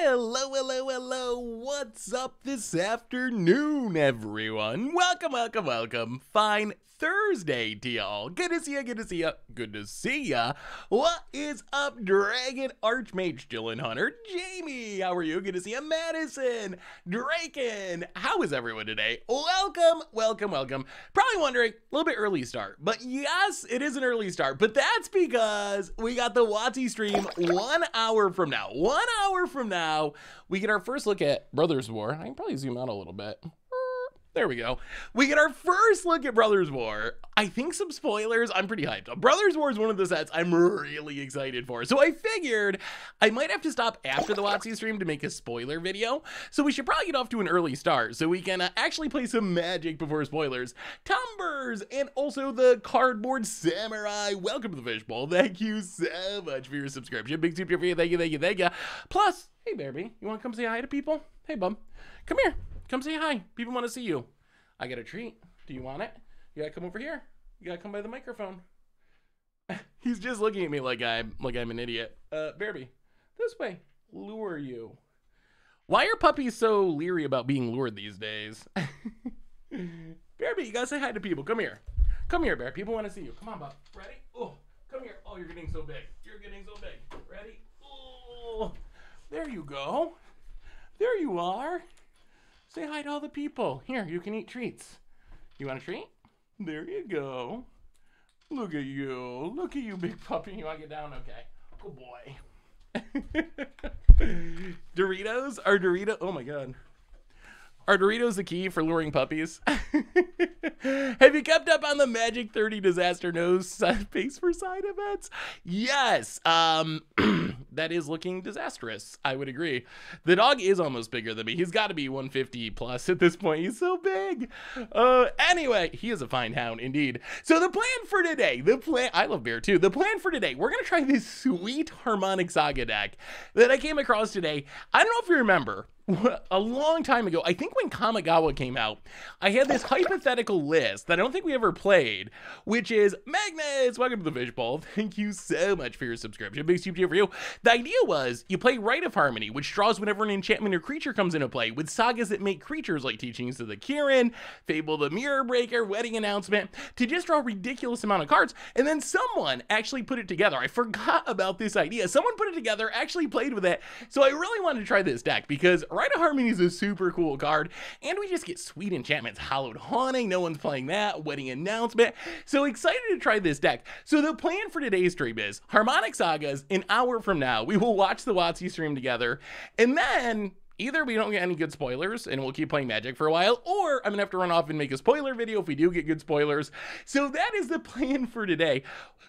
Hello, hello, hello. What's up this afternoon, everyone? Welcome, welcome, welcome. Fine Thursday to y'all. Good to see ya, good to see ya, good to see ya. What is up, Dragon Archmage Dylan Hunter? Jamie, how are you? Good to see ya. Madison, Draken, how is everyone today? Welcome, welcome, welcome. Probably wondering, a little bit early start, but yes, it is an early start, but that's because we got the WotC stream one hour from now. One hour from now, we get our first look at Brothers War. I can probably zoom out a little bit. There we go. We get our first look at Brothers War. I think some spoilers. I'm pretty hyped. Brothers War is one of the sets I'm really excited for. So I figured I might have to stop after the WotC stream to make a spoiler video. So we should probably get off to an early start so we can uh, actually play some magic before spoilers. Tumbers and also the Cardboard Samurai. Welcome to the Fishbowl. Thank you so much for your subscription. Big super for you. Thank you, thank you, thank you. Plus, hey, Bearby, you want to come say hi to people? Hey, bum. Come here. Come say hi. People want to see you. I got a treat. Do you want it? You gotta come over here. You gotta come by the microphone. He's just looking at me like I'm like I'm an idiot. Uh, Bearby, this way. Lure you. Why are puppies so leery about being lured these days? Bearby, you gotta say hi to people. Come here. Come here, Bear. People want to see you. Come on, bub. Ready? Oh, come here. Oh, you're getting so big. You're getting so big. Ready? Oh, there you go. There you are. Say hi to all the people. Here, you can eat treats. You want a treat? There you go. Look at you. Look at you, big puppy. You want to get down? Okay. Good boy. Doritos? Are Doritos? Oh my god. Are Doritos the key for luring puppies? Have you kept up on the Magic 30 Disaster Nose space for side events? Yes. Um, that is looking disastrous. I would agree. The dog is almost bigger than me. He's got to be 150 plus at this point. He's so big. Uh, anyway, he is a fine hound indeed. So the plan for today, the plan, I love bear too. The plan for today, we're going to try this sweet Harmonic Saga deck that I came across today. I don't know if you remember, a long time ago, I think when Kamigawa came out, I had this hypothetical list that I don't think we ever played, which is Magnets. Welcome to the Fishbowl. Thank you so much for your subscription. Big super for you. The idea was you play Rite of Harmony, which draws whenever an enchantment or creature comes into play, with sagas that make creatures like Teachings of the Kirin, Fable the Mirror Breaker, Wedding Announcement, to just draw a ridiculous amount of cards. And then someone actually put it together. I forgot about this idea. Someone put it together, actually played with it. So I really wanted to try this deck because Rite of Harmony is a super cool card, and we just get sweet enchantments. Hallowed Haunting, no one's playing that. Wedding Announcement. So excited to try this deck. So the plan for today's stream is Harmonic Sagas, an hour from now, we will watch the WotC stream together, and then either we don't get any good spoilers and we'll keep playing Magic for a while, or I'm gonna have to run off and make a spoiler video if we do get good spoilers. So that is the plan for today.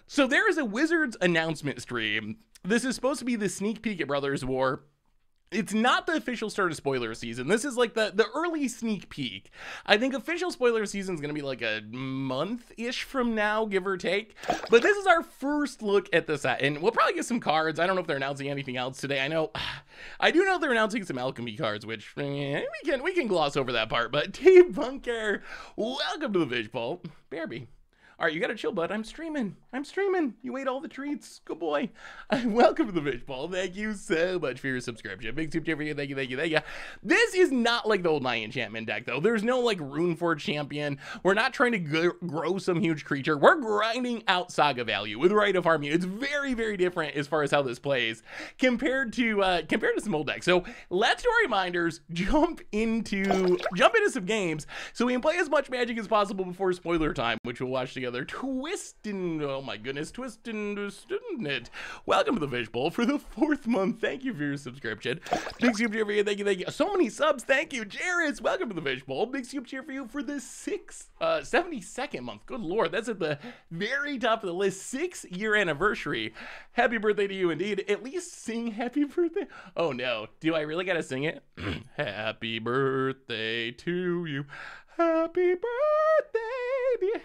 So there is a Wizards announcement stream. This is supposed to be the sneak peek at Brothers War it's not the official start of spoiler season. This is like the the early sneak peek. I think official spoiler season is going to be like a month ish from now, give or take. But this is our first look at the set, and we'll probably get some cards. I don't know if they're announcing anything else today. I know, I do know they're announcing some alchemy cards, which eh, we can we can gloss over that part. But Dave Bunker, welcome to the Fishbowl, Bearby. All right, you gotta chill, bud. I'm streaming. I'm streaming. You ate all the treats. Good boy. welcome to the Fishbowl. Thank you so much for your subscription. Big super you. Thank you, thank you, thank you. This is not like the old Naya Enchantment deck, though. There's no like rune for champion. We're not trying to grow some huge creature. We're grinding out Saga value with Rite of Harmony. It's very, very different as far as how this plays compared to uh, compared to some old decks. So let's do our reminders. Jump into jump into some games so we can play as much Magic as possible before spoiler time, which we'll watch together together, twisting, oh my goodness, twisting, twisting it. Welcome to the Fishbowl for the fourth month. Thank you for your subscription. Big soup cheer for you. Thank you, thank you. So many subs. Thank you, Jairus. Welcome to the Fishbowl. Big soup cheer for you for the sixth, uh, 72nd month. Good lord, that's at the very top of the list. Six year anniversary. Happy birthday to you, indeed. At least sing happy birthday. Oh no, do I really gotta sing it? happy birthday to you. Happy birthday.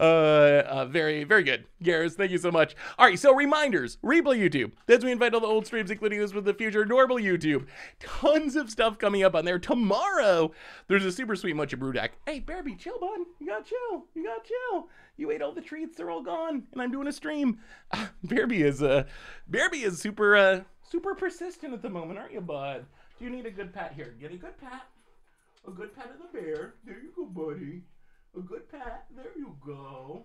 Uh, uh, very, very good. Garrus, thank you so much. All right, so reminders, replay YouTube. As we invite all the old streams, including this with the future normal YouTube. Tons of stuff coming up on there. Tomorrow, there's a super sweet Mucha Brew deck. Hey, Bearby, chill, bud. You gotta chill. You gotta chill. You ate all the treats, they're all gone, and I'm doing a stream. Uh, Bearby is, uh, Bearby is super, uh, Super persistent at the moment, aren't you, bud? Do you need a good pat here? Get a good pat. A good pat of the bear. There you go, buddy. A good pat. There you go.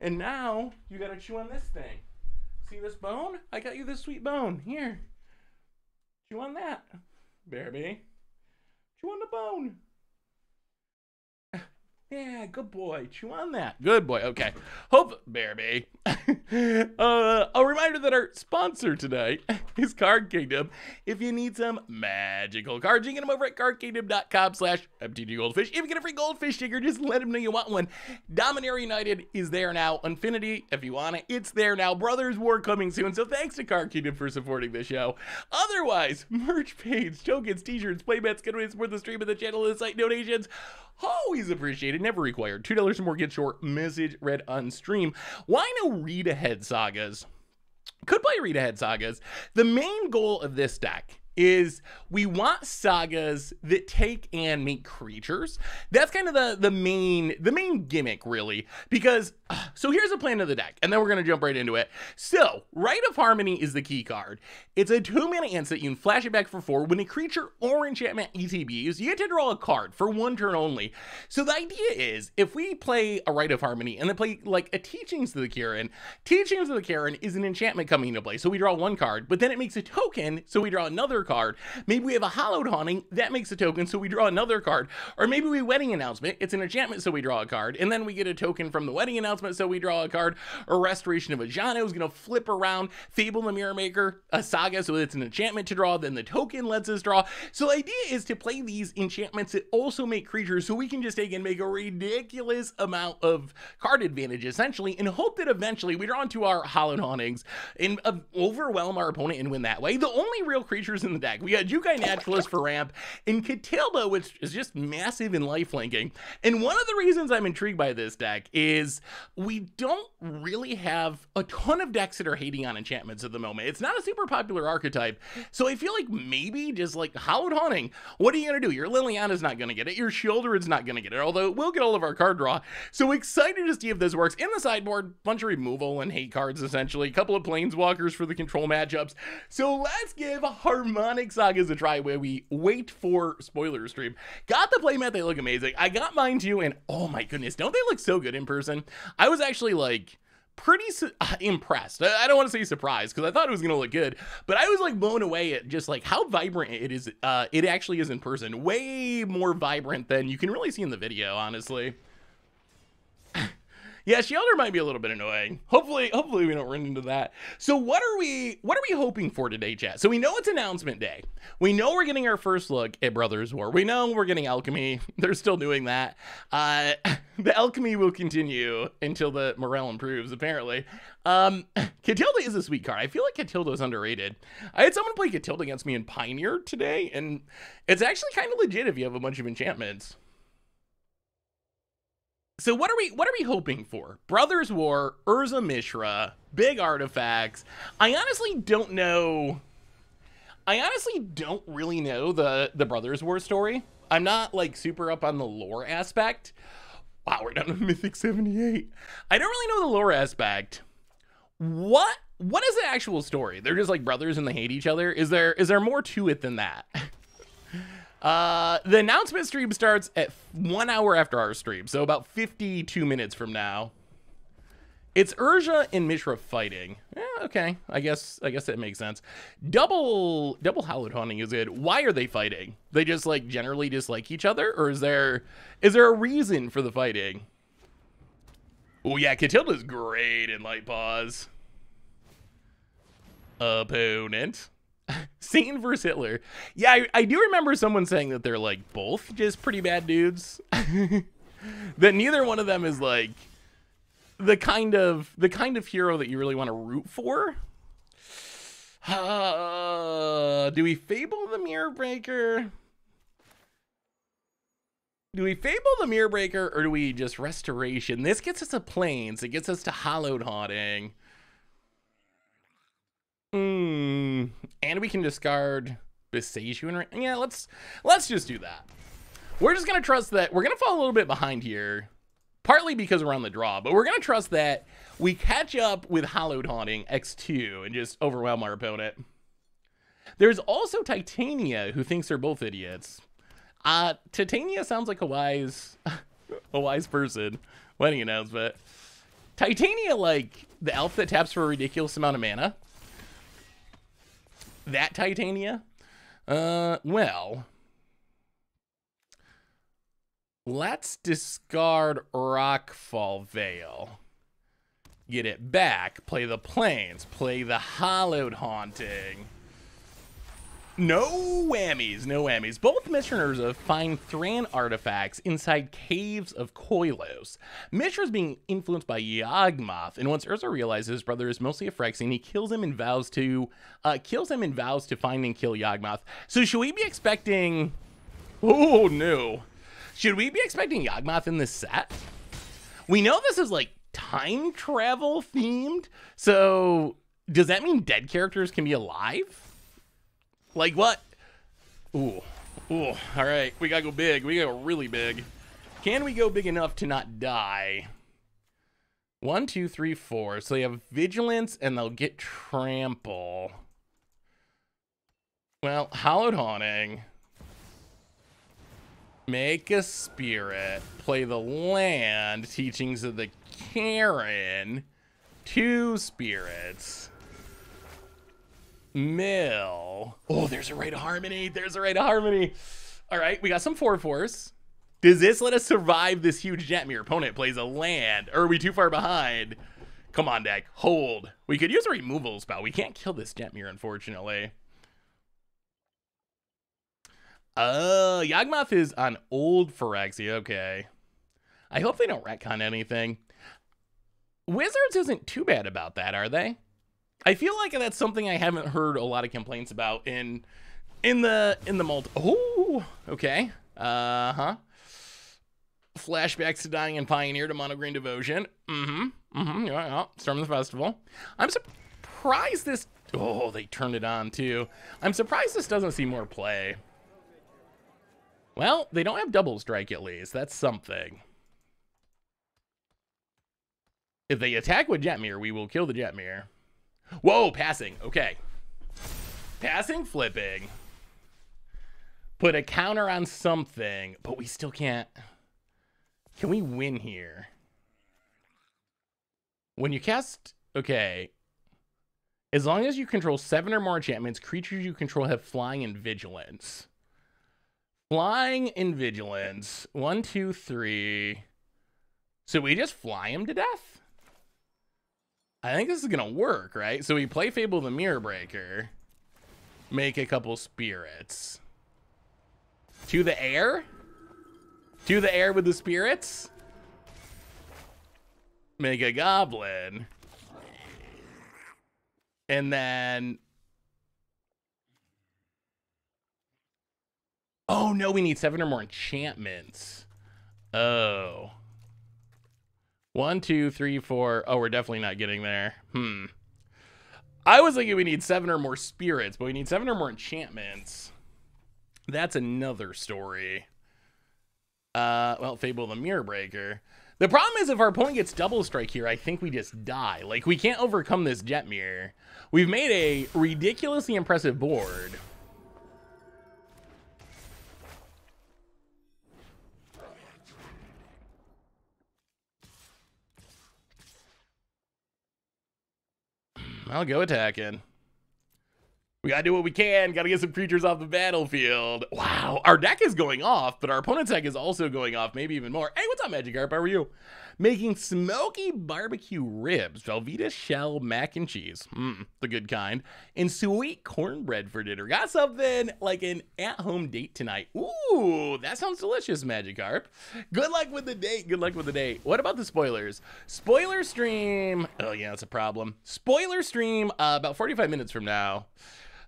And now you gotta chew on this thing. See this bone? I got you this sweet bone. Here. Chew on that. Bearby. Chew on the bone. Yeah, good boy. Chew on that. Good boy. Okay. Hope Bearby. uh, a reminder that our sponsor today is Card Kingdom. If you need some magical cards, you can get them over at cardkingdom.com slash MTG Goldfish. If you get a free goldfish sticker, just let them know you want one. Dominaria United is there now. Unfinity, if you want it, it's there now. Brothers War coming soon. So thanks to Card Kingdom for supporting the show. Otherwise, merch page, tokens, t-shirts, playbets, giveaways for the stream of the channel, and the site donations always appreciated, never required. $2 or more get your message read on stream. Why no read ahead sagas? Could play read ahead sagas. The main goal of this deck is we want sagas that take and make creatures. That's kind of the the main the main gimmick really because so here's a plan of the deck and then we're going to jump right into it. So, Rite of Harmony is the key card. It's a 2 mana instant. You can flash it back for 4 when a creature or enchantment ETBs, you get to draw a card for one turn only. So the idea is if we play a Rite of Harmony and then play like a Teachings of the Kirin, Teachings of the Kirin is an enchantment coming into play. So we draw one card, but then it makes a token, so we draw another card. Maybe we have a Hallowed Haunting, that makes a token, so we draw another card. Or maybe we Wedding Announcement, it's an enchantment, so we draw a card. And then we get a token from the Wedding Announcement, so we draw a card. Or Restoration of Eiganjo is going to flip around. Fable the Mirror Breaker, a saga, so it's an enchantment to draw, then the token lets us draw. So the idea is to play these enchantments that also make creatures, so we can just take and make a ridiculous amount of card advantage, essentially, and hope that eventually we draw into our Hallowed Hauntings and uh, overwhelm our opponent and win that way. The only real creatures in the deck, we got Jukai Naturalist for ramp, and Katilda, which is just massive in lifelinking. And one of the reasons I'm intrigued by this deck is we don't really have a ton of decks that are hating on enchantments at the moment. It's not a super popular archetype, so I feel like maybe just like Hallowed Haunting, what are you gonna do? Your Liliana's not gonna get it, your Sheoldred's not gonna get it, although we'll get all of our card draw. So excited to see if this works. In the sideboard, bunch of removal and hate cards essentially, a couple of planeswalkers for the control matchups. So let's give Harmonic Sagas a try where we wait for spoiler stream. Got the playmat, they look amazing. I got mine too, and oh my goodness, don't they look so good in person? I was actually like pretty su- impressed. I don't want to say surprised because I thought it was going to look good, but I was like blown away at just like how vibrant it is. Uh, it actually is in person, way more vibrant than you can really see in the video, honestly. Yeah, Sheoldred might be a little bit annoying. Hopefully, hopefully we don't run into that. So what are we what are we hoping for today, chat? So we know it's announcement day. We know we're getting our first look at Brothers War. We know we're getting alchemy. They're still doing that. Uh, the alchemy will continue until the morale improves, apparently. Um, Katilda is a sweet card. I feel like Katilda is underrated. I had someone play Katilda against me in Pioneer today, and it's actually kind of legit if you have a bunch of enchantments. So what are we what are we hoping for? Brothers War, Urza Mishra, big artifacts. I honestly don't know. I honestly don't really know the the Brothers War story. I'm not like super up on the lore aspect. Wow, we're down to Mythic 78. I don't really know the lore aspect. What what is the actual story? They're just like brothers and they hate each other. Is there is there more to it than that? Uh, the announcement stream starts at one hour after our stream, so about 52 minutes from now. It's Urza and Mishra fighting. Yeah, okay. I guess I guess that makes sense. Double double Hallowed Haunting is good. Why are they fighting? They just like generally dislike each other, or is there is there a reason for the fighting? Oh yeah, Katilda's great in Light-Paws. Opponent. Satan versus Hitler. Yeah, I, I, do remember someone saying that they're like both just pretty bad dudes. that neither one of them is like the kind of the kind of hero that you really want to root for. Uh, do we fable the mirror breaker? Do we fable the mirror breaker or do we just restoration? This gets us to plains. It gets us to hallowed haunting. And we can discard Boseiju and yeah, let's let's just do that. We're just gonna trust that we're gonna fall a little bit behind here, partly because we're on the draw, but we're gonna trust that we catch up with Hallowed Haunting X2 and just overwhelm our opponent. There's also Titania, who thinks they're both idiots. Uh, Titania sounds like a wise, a wise person. Wedding announcement. Titania, like the elf that taps for a ridiculous amount of mana. That Titania. Uh, well, let's discard Rockfall Vale. Get it back. Play the plains. Play the Hallowed Haunting. No whammies, no whammies. Both missioners find Thran artifacts inside caves of Koilos. Mishra is being influenced by Yawgmoth, and once Urza realizes his brother is mostly a Phyrexian, he kills him and vows to uh, kills him and vows to find and kill Yawgmoth. So should we be expecting? Oh no! Should we be expecting Yawgmoth in this set? We know this is like time travel themed, so does that mean dead characters can be alive? Like what? Ooh. Ooh. All right. We gotta go big. We gotta go really big. Can we go big enough to not die? One, two, three, four. So they have vigilance and they'll get trample. Well, hallowed haunting. Make a spirit. Play the land. Teachings of the Kirin. Two spirits. Mill. Oh, there's a Rite of Harmony. There's a Rite of Harmony. All right, we got some 4 4s. Does this let us survive this huge Jetmir? Opponent plays a land. Or are we too far behind? Come on, deck. Hold. We could use a removal spell. We can't kill this Jetmir, unfortunately. Uh, Yawgmoth is on old Phyrexia. Okay. I hope they don't retcon anything. Wizards isn't too bad about that, are they? I feel like that's something I haven't heard a lot of complaints about in in the in the multi. Oh, okay. Uh huh. Flashbacks to Dying and Pioneer to Monogreen Devotion. Mm-hmm. Mm-hmm. Yeah, yeah. Storm the Festival. I'm surprised this. Oh, they turned it on too. I'm surprised this doesn't see more play. Well, they don't have double strike at least. That's something. If they attack with Jetmir, we will kill the Jetmir. Whoa, passing. Okay. Passing, flipping. Put a counter on something, but we still can't. Can we win here? When you cast, okay. As long as you control seven or more enchantments, creatures you control have flying and vigilance. Flying and vigilance. One, two, three. So we just fly him to death? I think this is gonna work, right? So we play Fable the Mirror Breaker, make a couple spirits. To the air? To the air with the spirits? Make a goblin. And then... Oh, no, we need seven or more enchantments. Oh. One, two, three, four. Oh, we're definitely not getting there. Hmm. I was thinking we need seven or more spirits, but we need seven or more enchantments. That's another story. Uh, well, Fable the Mirror Breaker. The problem is if our opponent gets double strike here, I think we just die. Like, we can't overcome this Jetmir. We've made a ridiculously impressive board. I'll go attacking. We gotta do what we can. Gotta get some creatures off the battlefield. Wow, our deck is going off, but our opponent's deck is also going off, maybe even more. Hey, what's up, Magikarp? How are you? Making smoky barbecue ribs, Velveeta shell mac and cheese, mmm, the good kind, and sweet cornbread for dinner. Got something like an at-home date tonight. Ooh, that sounds delicious, Magikarp. Good luck with the date. Good luck with the date. What about the spoilers? Spoiler stream. Oh yeah, that's a problem. Spoiler stream uh, about 45 minutes from now.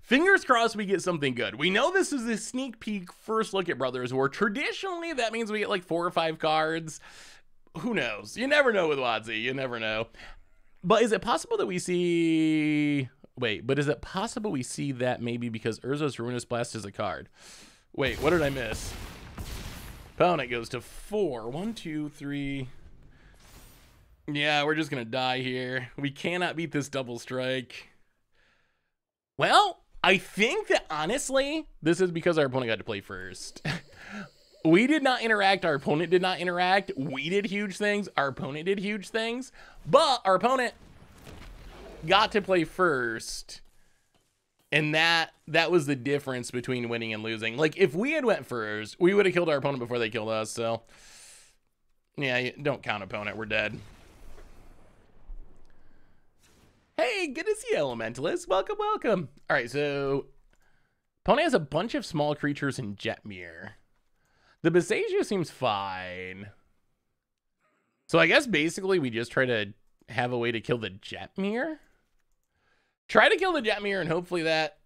Fingers crossed we get something good. We know this is a sneak peek first look at Brothers War. Traditionally, that means we get like four or five cards who knows? You never know with WotC. You never know. But is it possible that we see? Wait, but is it possible we see that maybe because Urza's Ruinous Blast is a card? Wait, what did I miss? Opponent goes to four. One, two, three. Yeah, we're just gonna die here. We cannot beat this double strike. Well, I think that honestly, this is because our opponent got to play first. we did not interact. Our opponent did not interact. We did huge things. Our opponent did huge things. But our opponent got to play first. And that that was the difference between winning and losing. Like if we had went first, we would have killed our opponent before they killed us. So yeah, don't count opponent. We're dead. Hey, good to see you, Elementalist. Welcome, welcome. All right, so Pony has a bunch of small creatures in Jetmir. The Boseiju seems fine. So I guess basically we just try to have a way to kill the Jetmir. Try to kill the Jetmir and hopefully that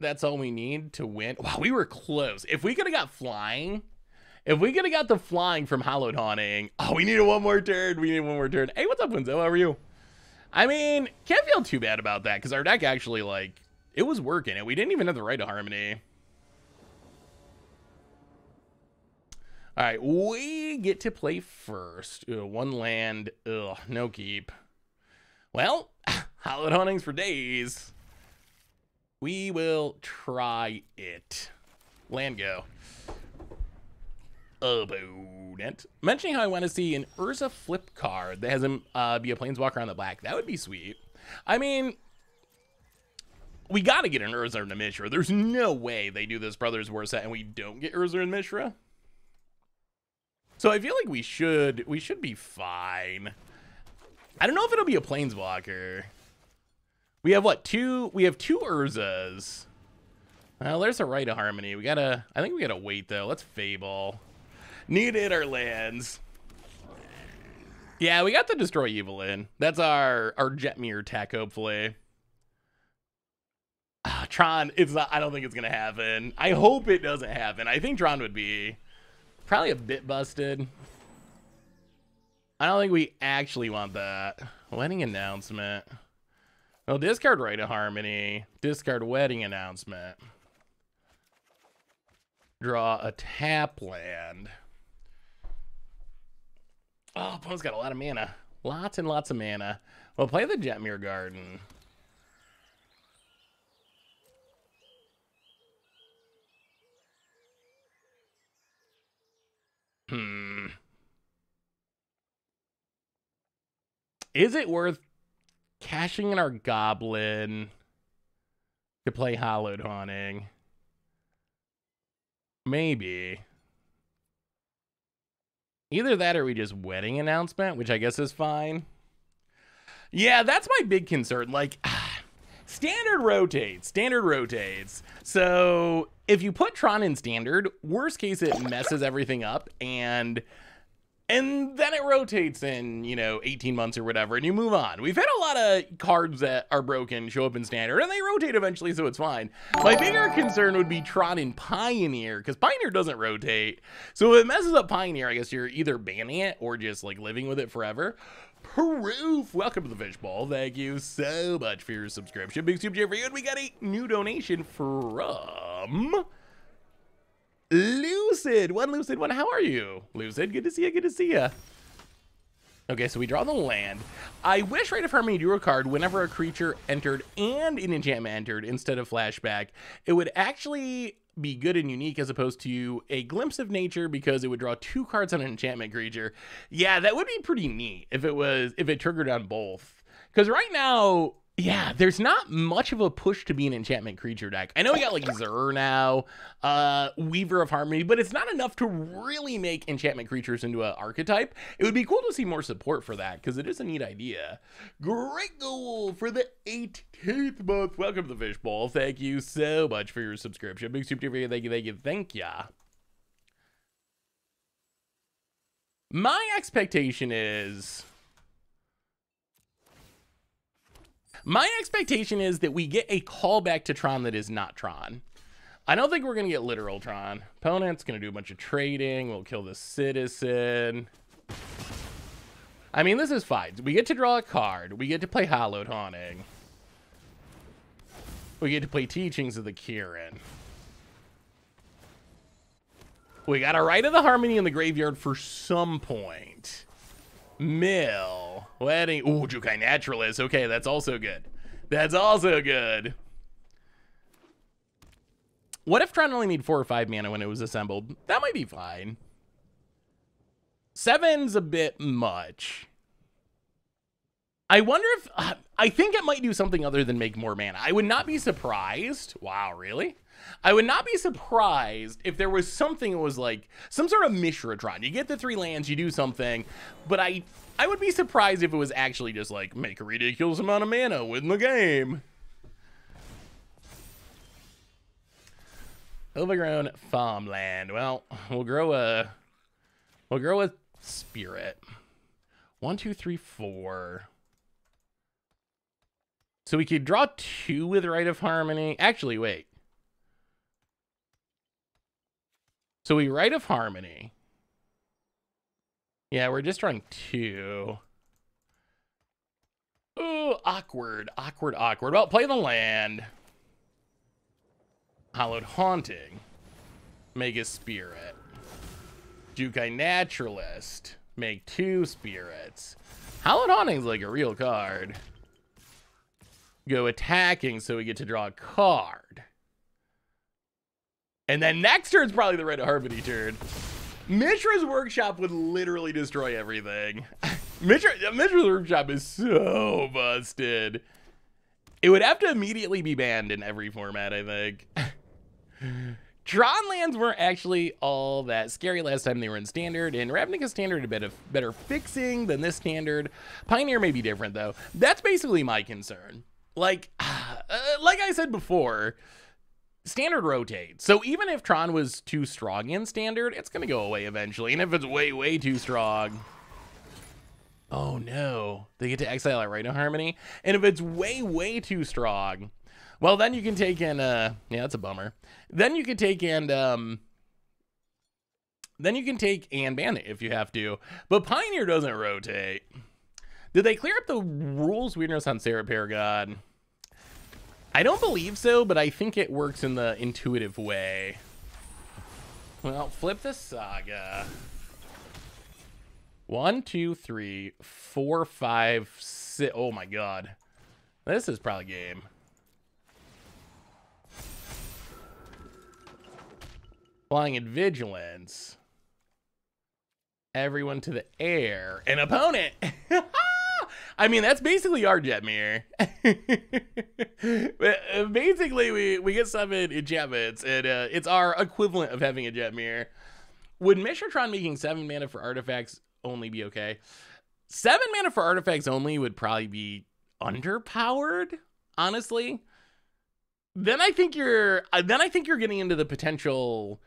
that's all we need to win. Wow, we were close. If we could have got flying, if we could have got the flying from Hallowed Haunting. Oh, we needed one more turn. We need one more turn. Hey, what's up, Winzo? How are you? I mean, can't feel too bad about that because our deck actually, like, it was working and we didn't even have the Rite of Harmony. All right, we get to play first. One land. Ugh, no keep. Well, Hallowed Hauntings for days. We will try it. Land go opponent. Mentioning how I want to see an Urza flip card that has him uh, be a planeswalker on the black. That would be sweet. I mean, we got to get an Urza and a Mishra. There's no way they do this Brothers War set and we don't get Urza and Mishra. So I feel like we should we should be fine. I don't know if it'll be a planeswalker. We have what two? We have two Urzas. Well, there's a Rite of Harmony. We gotta. I think we gotta wait though. Let's Fable. Needed our lands. Yeah, we got the Destroy Evil in. That's our our Jetmir tech, hopefully. Uh, Tron, it's not. I don't think it's gonna happen. I hope it doesn't happen. I think Tron would be probably a bit busted. I don't think we actually want that. Wedding announcement. Well, discard Rite of Harmony. Discard wedding announcement. Draw a tap land. Oh, opponent's got a lot of mana. Lots and lots of mana. Well, play the Jetmir Garden. Hmm. Is it worth cashing in our Goblin to play Hallowed Haunting? Maybe. Either that or we just wedding announcement, which I guess is fine. Yeah, that's my big concern. Like, standard rotates, standard rotates. So if you put Tron in standard, worst case, it messes everything up and and then it rotates in you know 18 months or whatever and you move on. We've had a lot of cards that are broken show up in standard and they rotate eventually so it's fine. My bigger concern would be tron in pioneer because pioneer doesn't rotate. So if it messes up pioneer i guess you're either banning it or just like living with it forever Proof, welcome to the fishbowl. Thank you so much for your subscription. Big super chat for you, and we got a new donation from Lucid, one Lucid, one. How are you, Lucid? Good to see you. Good to see you. Okay, so we draw the land. I wish Rite of Harmony drew a card whenever a creature entered and an enchantment entered instead of flashback. It would actually be good and unique as opposed to a glimpse of nature because it would draw two cards on an enchantment creature. Yeah, that would be pretty neat if it was if it triggered on both. Because right now yeah, there's not much of a push to be an enchantment creature deck. I know we got like Zur now, uh, Weaver of Harmony, but it's not enough to really make enchantment creatures into an archetype. It would be cool to see more support for that because it is a neat idea. Great goal for the 18th month. Welcome to the Fishbowl. Thank you so much for your subscription. Big super thank you, thank you, thank ya. My expectation is My expectation is that we get a callback to Tron that is not Tron. I don't think we're going to get literal Tron. Opponent's going to do a bunch of trading. We'll kill the citizen. I mean, this is fine. We get to draw a card. We get to play Hallowed Haunting. We get to play Teachings of the Kirin. We got a Rite of the Harmony in the graveyard for some point. Mill. Wedding. Ooh, Jukai Naturalist. Okay, that's also good. That's also good. What if Tron only need four or five mana when it was assembled? That might be fine. Seven's a bit much. I wonder if uh, I think it might do something other than make more mana. I would not be surprised. Wow, really? I would not be surprised if there was something that was like some sort of Mishratron. You get the three lands, you do something, but I I would be surprised if it was actually just like make a ridiculous amount of mana, win the game. Overgrown farmland. Well, we'll grow a we'll grow a spirit. One, two, three, four. So we could draw two with Rite of Harmony. Actually, wait. So we Rite of Harmony. Yeah, we're just drawing two. Oh, awkward, awkward, awkward. Well, play the land. Hallowed Haunting. Mega spirit. Jukai Naturalist. Make two spirits. Hallowed Haunting's like a real card go attacking so we get to draw a card. And then next turn is probably the Red Harmony turn. Mishra's Workshop would literally destroy everything. Mishra, Mishra's Workshop is so busted. It would have to immediately be banned in every format, I think. Tron lands weren't actually all that scary last time they were in Standard, and Ravnica Standard a bit of better fixing than this Standard. Pioneer may be different, though. That's basically my concern like uh, like I said before, standard rotates. So even if Tron was too strong in standard, it's going to go away eventually. And if it's way, way too strong, oh no, they get to exile it right in Harmony. And if it's way, way too strong, well, then you can take in, uh, yeah, that's a bummer. Then you can take and, um, then you can take and ban it if you have to. But Pioneer doesn't rotate. Did they clear up the rules weirdness on Serra Paragon? I don't believe so, but I think it works in the intuitive way. Well, flip the saga. One, two, three, four, five, six. Oh my god. This is probably game. Flying in vigilance. Everyone to the air. An opponent. I mean, that's basically our Jetmir. Uh, basically, we, we get seven enchantments, and uh, it's our equivalent of having a Jetmir. Would Mishratron making seven mana for artifacts only be okay? Seven mana for artifacts only would probably be underpowered, honestly. Then I think you're uh, then I think you're getting into the potential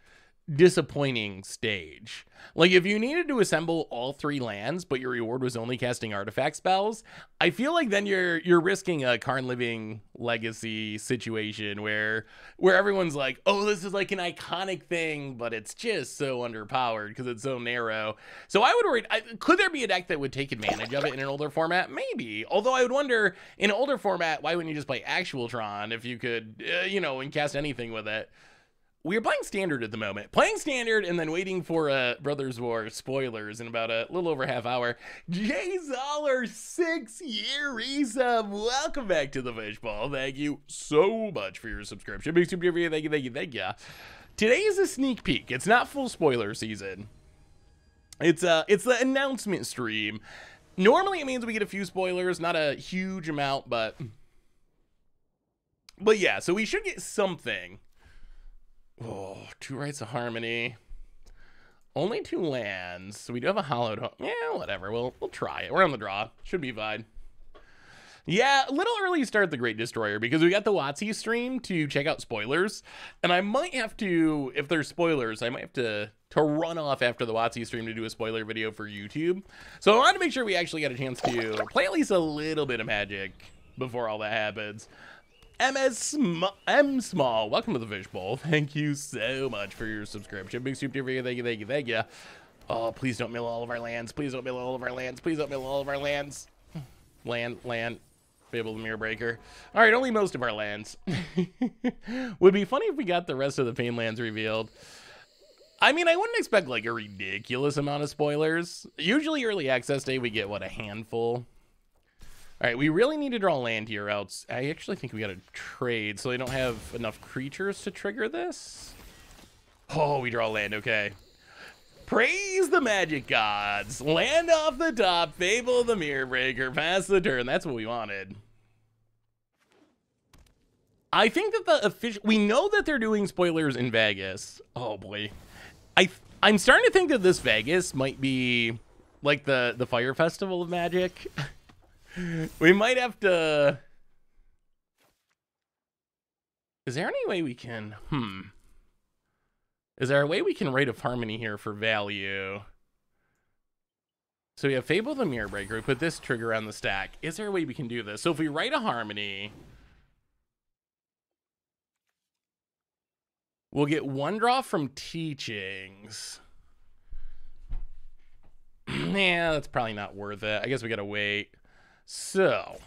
disappointing stage. Like if you needed to assemble all three lands, but your reward was only casting artifact spells, I feel like then you're you're risking a Karn Living legacy situation where where everyone's like, oh, this is like an iconic thing, but it's just so underpowered because it's so narrow. So I would worry, I, could there be a deck that would take advantage of it in an older format? Maybe. Although I would wonder, in an older format, why wouldn't you just play actual Tron if you could, uh, you know, and cast anything with it? We're playing standard at the moment. Playing standard and then waiting for uh, Brothers War spoilers in about a little over half hour. Jay Zoller, six year resub. Welcome back to the Fishbowl. Thank you so much for your subscription. Big super. Thank you, thank you, thank you. Today is a sneak peek. It's not full spoiler season. It's uh, it's the announcement stream. Normally it means we get a few spoilers, not a huge amount, but but yeah. So we should get something Oh, two rites of harmony. Only two lands. So we do have a hollowed home. Yeah, whatever. We'll we'll try it. We're on the draw. Should be fine. Yeah, a little early start the Great Destroyer because we got the WotC stream to check out spoilers. And I might have to, if there's spoilers, I might have to to run off after the WotC stream to do a spoiler video for YouTube. So I wanted to make sure we actually got a chance to play at least a little bit of Magic before all that happens. MS M Small, welcome to the Fishbowl. Thank you so much for your subscription. Big soup you. Thank you, thank you, thank you. Oh, please don't mill all of our lands. Please don't mill all of our lands. Please don't mill all of our lands. Land, land. Fable the Mirror Breaker. All right, only most of our lands. Would be funny if we got the rest of the Pain lands revealed. I mean, I wouldn't expect like a ridiculous amount of spoilers. Usually early access day, we get, what, a handful? All right, we really need to draw land here, else I actually think we got to trade, so they don't have enough creatures to trigger this. Oh, we draw land, okay. Praise the magic gods. Land off the top, Fable the Mirror Breaker, pass the turn. That's what we wanted. I think that the official, we know that they're doing spoilers in Vegas. Oh boy. I, I'm starting to think that this Vegas might be like the, the Fire Festival of Magic. we might have to... Is there any way we can... Hmm. Is there a way we can write a harmony here for value? So we have Fable the Mirror Breaker. We put this trigger on the stack. Is there a way we can do this? So if we write a harmony... We'll get one draw from Teachings. yeah, that's probably not worth it. I guess we gotta wait. So,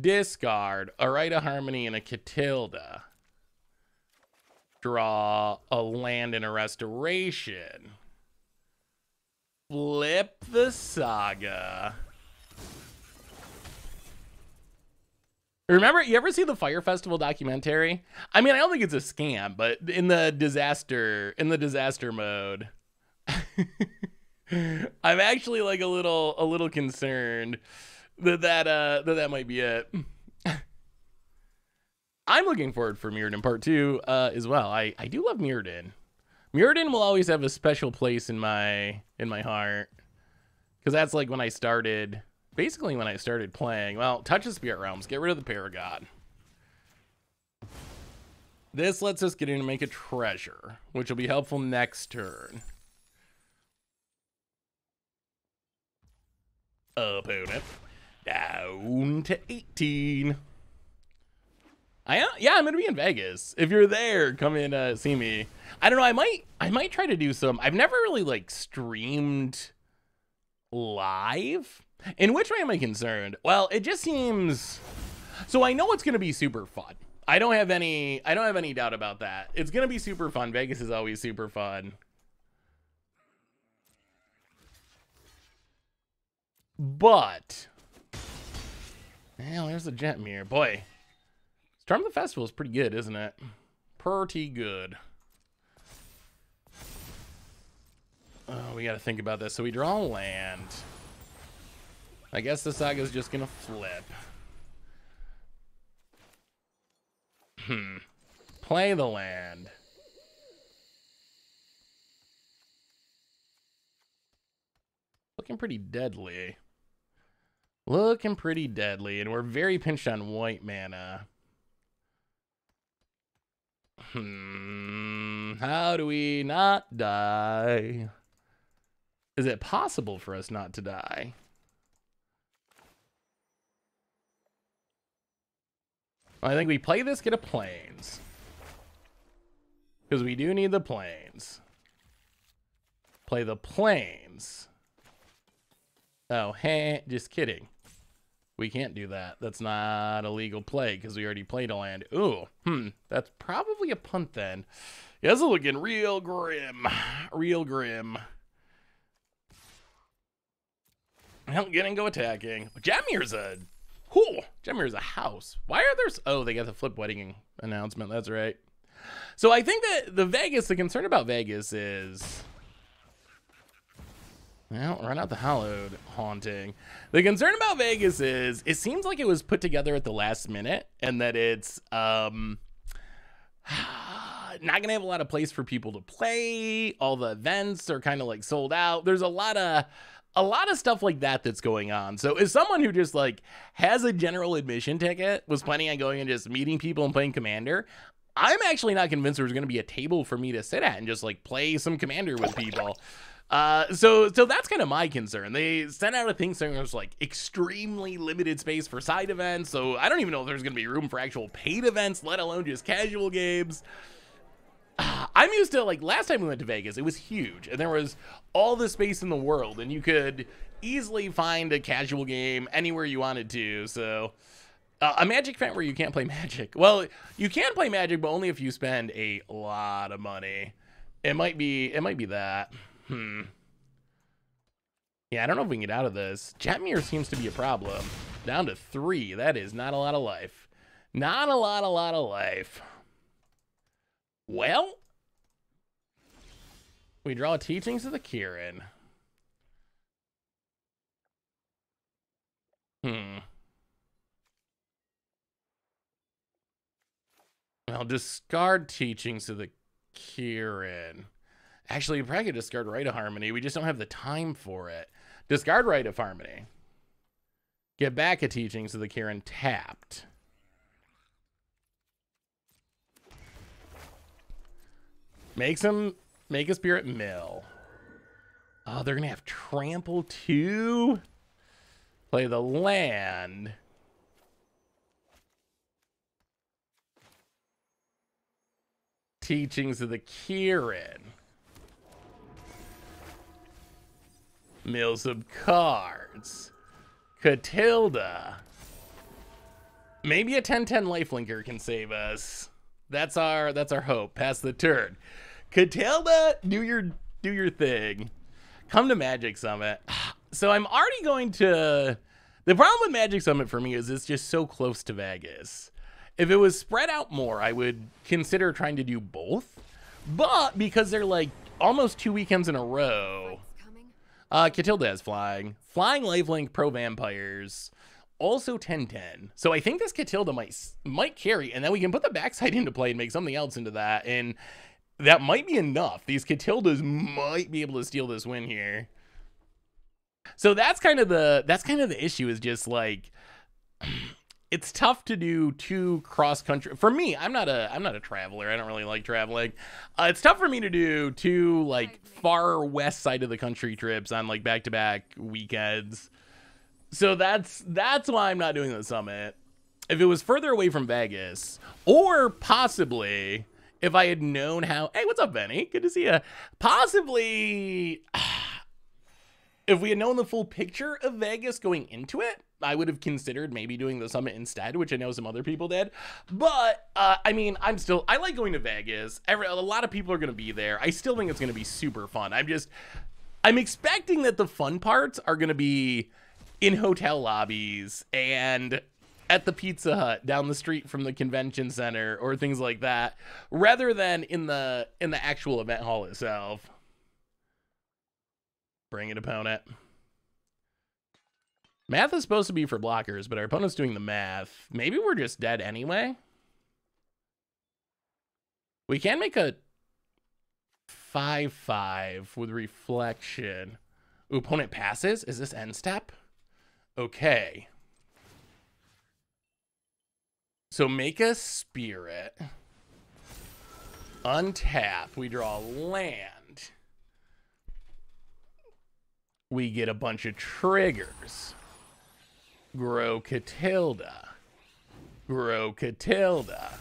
discard a Rite of Harmony and a Katilda. Draw a land and a restoration. Flip the saga. Remember, you ever see the Fire Festival documentary? I mean, I don't think it's a scam, but in the disaster, in the disaster mode, I'm actually like a little, a little concerned that that uh that that might be it. I'm looking forward for Mirrodin Part Two uh, as well. I I do love Mirrodin. Mirrodin will always have a special place in my in my heart because that's like when I started. Basically, when I started playing. Well, touch the Spirit Realms. Get rid of the Paragon. This lets us get in and make a treasure, which will be helpful next turn. Opponent down to 18. I am, yeah, I'm gonna be in Vegas. If you're there, come in uh, see me. I don't know. I might I might try to do some. I've never really like streamed live. In which way am I concerned? Well, it just seems. So I know it's gonna be super fun. I don't have any. I don't have any doubt about that. It's gonna be super fun. Vegas is always super fun. But well, there's the Jetmir. Boy, Storm of the Festival is pretty good, isn't it? Pretty good. Oh, we got to think about this. So we draw land. I guess the Saga's just going to flip. Hmm. Play the land. Looking pretty deadly. Looking pretty deadly, and we're very pinched on white mana. Hmm, how do we not die? Is it possible for us not to die? Well, I think we play this, get a plains. Because we do need the plains. Play the plains. Oh, hey, just kidding. We can't do that. That's not a legal play because we already played a land. Ooh, hmm. That's probably a punt then. Yeah, this is looking real grim. Real grim. I'm gonna go attacking. Jetmir's a... Cool. Jetmir's a house. Why are there... Oh, they got the flip wedding announcement. That's right. So I think that the Vegas, the concern about Vegas is well, run out the hallowed haunting. The concern about Vegas is it seems like it was put together at the last minute and that it's um not gonna have a lot of place for people to play. All the events are kind of like sold out. There's a lot of a lot of stuff like that that's going on. So as someone who just like has a general admission ticket, was planning on going and just meeting people and playing Commander, I'm actually not convinced there's going to be a table for me to sit at and just like play some Commander with people. Uh, so so that's kind of my concern. They sent out a thing saying there's like extremely limited space for side events. So I don't even know if there's gonna be room for actual paid events, let alone just casual games. I'm used to like last time we went to Vegas, it was huge, and there was all the space in the world, and you could easily find a casual game anywhere you wanted to. So. Uh, a magic event where you can't play magic. Well, you can play magic, but only if you spend a lot of money. It might be. It might be that. Hmm. Yeah, I don't know if we can get out of this. Jetmir seems to be a problem. Down to three. That is not a lot of life. Not a lot, a lot of life. Well, we draw teachings of the Kirin. Hmm. I'll discard teachings of the Kirin. Actually, we probably could discard Rite of Harmony. We just don't have the time for it. Discard Rite of Harmony. Get back a teachings of the Kirin tapped. Make some, make a spirit mill. Oh, they're gonna have trample too. Play the land. Teachings of the Kirin. Mill of cards. Katilda. Maybe a 10-10 lifelinker can save us. That's our that's our hope. Pass the turn. Katilda, do your do your thing. Come to Magic Summit. So I'm already going to the problem with Magic Summit for me is it's just so close to Vegas. If it was spread out more, I would consider trying to do both. But because they're like almost two weekends in a row, uh, Katilda is flying. Flying Lifelink Pro Vampires. Also 10-10. So I think this Katilda might might carry, and then we can put the backside into play and make something else into that. And that might be enough. These Katildas might be able to steal this win here. So that's kind of the that's kind of the issue is just like it's tough to do two cross country for me i'm not a i'm not a traveler i don't really like traveling. Uh, it's tough for me to do two like far west side of the country trips on like back to back weekends. So that's that's why i'm not doing the summit. If it was further away from vegas or possibly if i had known how hey what's up benny? Good to see you possibly if we had known the full picture of vegas going into it I would have considered maybe doing the summit instead, which I know some other people did. But uh, I mean, I'm still I like going to Vegas. Every a lot of people are going to be there. I still think it's going to be super fun. I'm just I'm expecting that the fun parts are going to be in hotel lobbies and at the Pizza Hut down the street from the convention center or things like that rather than in the in the actual event hall itself. Bring it opponent. Math is supposed to be for blockers, but our opponent's doing the math. Maybe we're just dead anyway. We can make a 5-5 with reflection. Ooh, opponent passes? Is this end step? Okay. So make a spirit. Untap. We draw land. We get a bunch of triggers. Grow Katilda. Grow Katilda.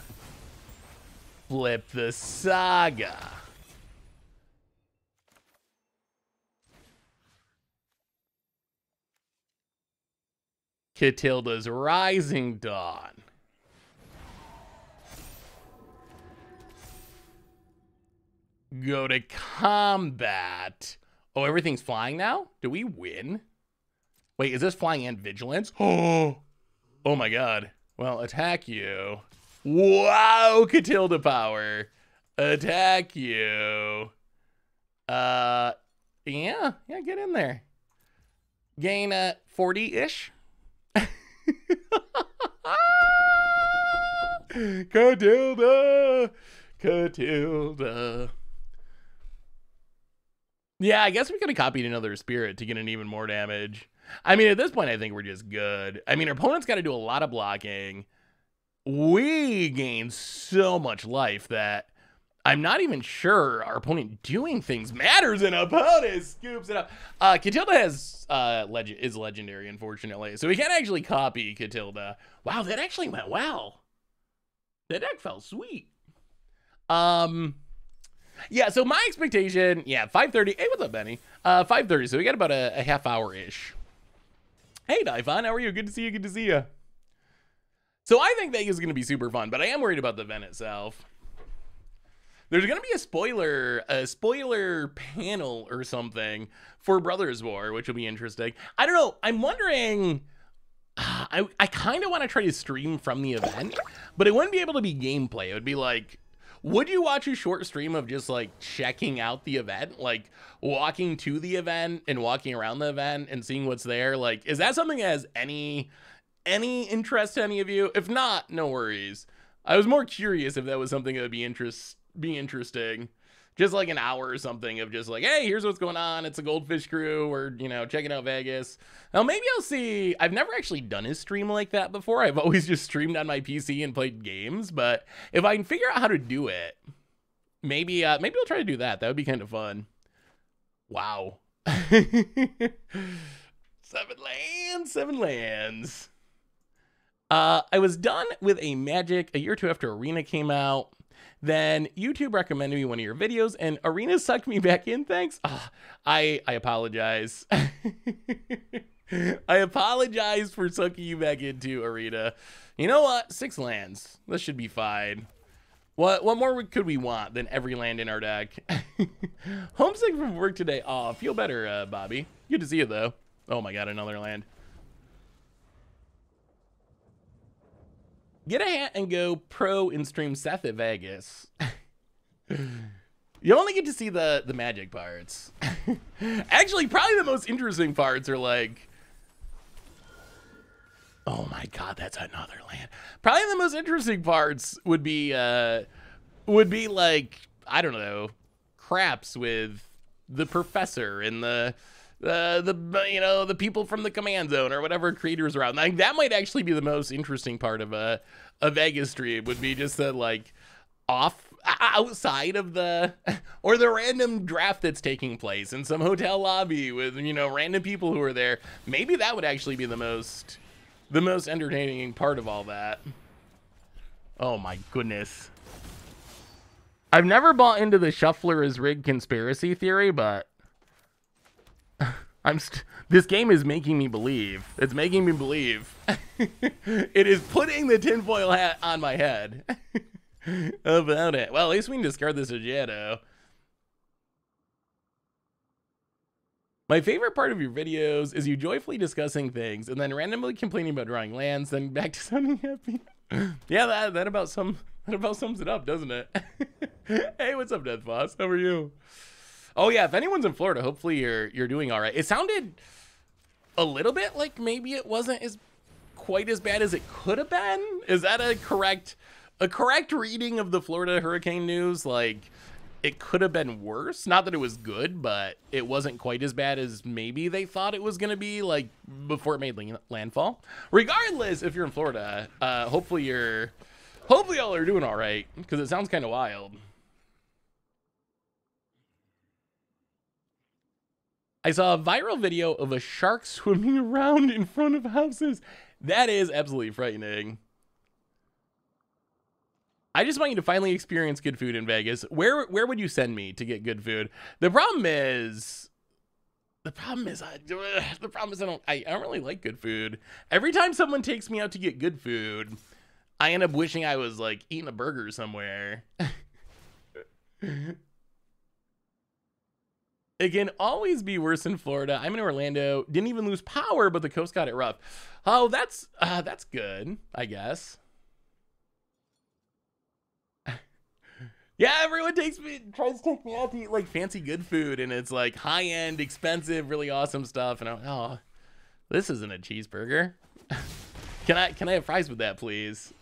Flip the Saga. Katilda's Rising Dawn. Go to combat. Oh, everything's flying now? Do we win? Wait, is this flying and vigilance? Oh, oh my god. Well, attack you. Wow, Katilda power. Attack you. Uh, yeah, yeah, get in there. Gain a 40-ish. Katilda, Katilda. Yeah, I guess we could have copied another spirit to get an even more damage. I mean, at this point, I think we're just good. I mean, our opponent's got to do a lot of blocking. We gain so much life that I'm not even sure our opponent doing things matters, and opponent scoops it up. Uh, Katilda has uh, legend is legendary, unfortunately, so we can't actually copy Katilda. Wow, that actually went well. That deck felt sweet. Um, yeah. So my expectation, yeah, 5:30. Hey, what's up, Benny? Uh, 5:30. So we got about a, a half hour ish Hey, Dyphon, how are you? Good to see you. Good to see you. So I think Vegas is going to be super fun, but I am worried about the event itself. There's going to be a spoiler, a spoiler panel or something for Brothers War, which will be interesting. I don't know. I'm wondering I, I kind of want to try to stream from the event, but it wouldn't be able to be gameplay. It would be like, would you watch a short stream of just like checking out the event, like walking to the event and walking around the event and seeing what's there? Like, is that something that has any any interest to any of you? If not, no worries. I was more curious if that was something that would be interest be interesting just like an hour or something of just like, hey, here's what's going on. It's a goldfish crew. We're, you know, checking out Vegas. Now, maybe I'll see. I've never actually done a stream like that before. I've always just streamed on my PC and played games. But if I can figure out how to do it, maybe, uh, maybe I'll try to do that. That would be kind of fun. Wow. seven lands, seven lands. Uh, I was done with a Magic a year or two after Arena came out. Then YouTube recommended me one of your videos, and Arena sucked me back in. Thanks. Oh, I I apologize. I apologize for sucking you back into Arena. You know what? Six lands. This should be fine. What what more could we want than every land in our deck? Homesick from work today. Oh, feel better, uh, Bobby. Good to see you though. Oh my god, another land. Get a hat and go pro in stream Seth at Vegas. you only get to see the the magic parts. Actually, probably the most interesting parts are like Oh my god, that's another land. Probably the most interesting parts would be uh would be like I don't know, craps with the professor and the the you know the people from the command zone or whatever creators around. Like that might actually be the most interesting part of a a Vegas stream would be just the like off outside of the or the random draft that's taking place in some hotel lobby with you know random people who are there. Maybe that would actually be the most the most entertaining part of all that. Oh my goodness. I've never bought into the shuffler is rigged conspiracy theory, but I'm St- this game is making me believe. It's making me believe. it is putting the tinfoil hat on my head about it. Well, at least we can discard this Ajato. My favorite part of your videos is you joyfully discussing things and then randomly complaining about drawing lands, then back to sounding happy. yeah, that that about some that about sums it up, doesn't it? hey, what's up, Death Boss? How are you? Oh yeah, if anyone's in Florida, hopefully you're you're doing all right. It sounded a little bit like maybe it wasn't as quite as bad as it could have been. Is that a correct a correct reading of the Florida hurricane news? Like it could have been worse. Not that it was good, but it wasn't quite as bad as maybe they thought it was going to be like before it made landfall. Regardless, if you're in Florida, uh, hopefully you're hopefully y'all are doing all right because it sounds kind of wild. I saw a viral video of a shark swimming around in front of houses. That is absolutely frightening. I just want you to finally experience good food in Vegas. Where where would you send me to get good food? The problem is the problem is I the problem is I don't I, I don't really like good food. Every time someone takes me out to get good food, I end up wishing I was like eating a burger somewhere. Can always be worse in Florida. I'm in Orlando. Didn't even lose power, but the coast got it rough. Oh, that's uh, that's good, I guess. yeah, everyone takes me tries to take me out to eat like fancy good food, and it's like high end, expensive, really awesome stuff. And I'm oh, this isn't a cheeseburger. can I can I have fries with that, please?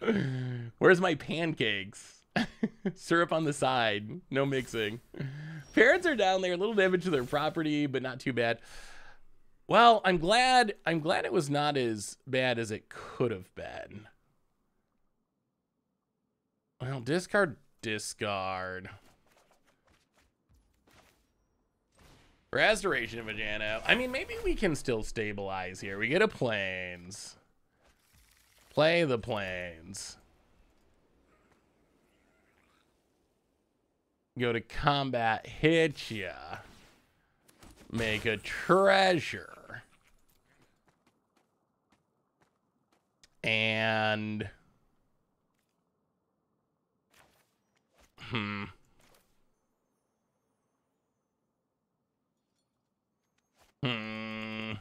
Where's my pancakes? Syrup on the side, no mixing. Parents are down there, a little damage to their property, but not too bad. Well, I'm glad I'm glad it was not as bad as it could have been. Well, discard discard. Restoration of Eiganjo. I mean, maybe we can still stabilize here. We get a plains. Play the plains. Go to combat, hit ya. Make a treasure. And... Hmm. Hmm.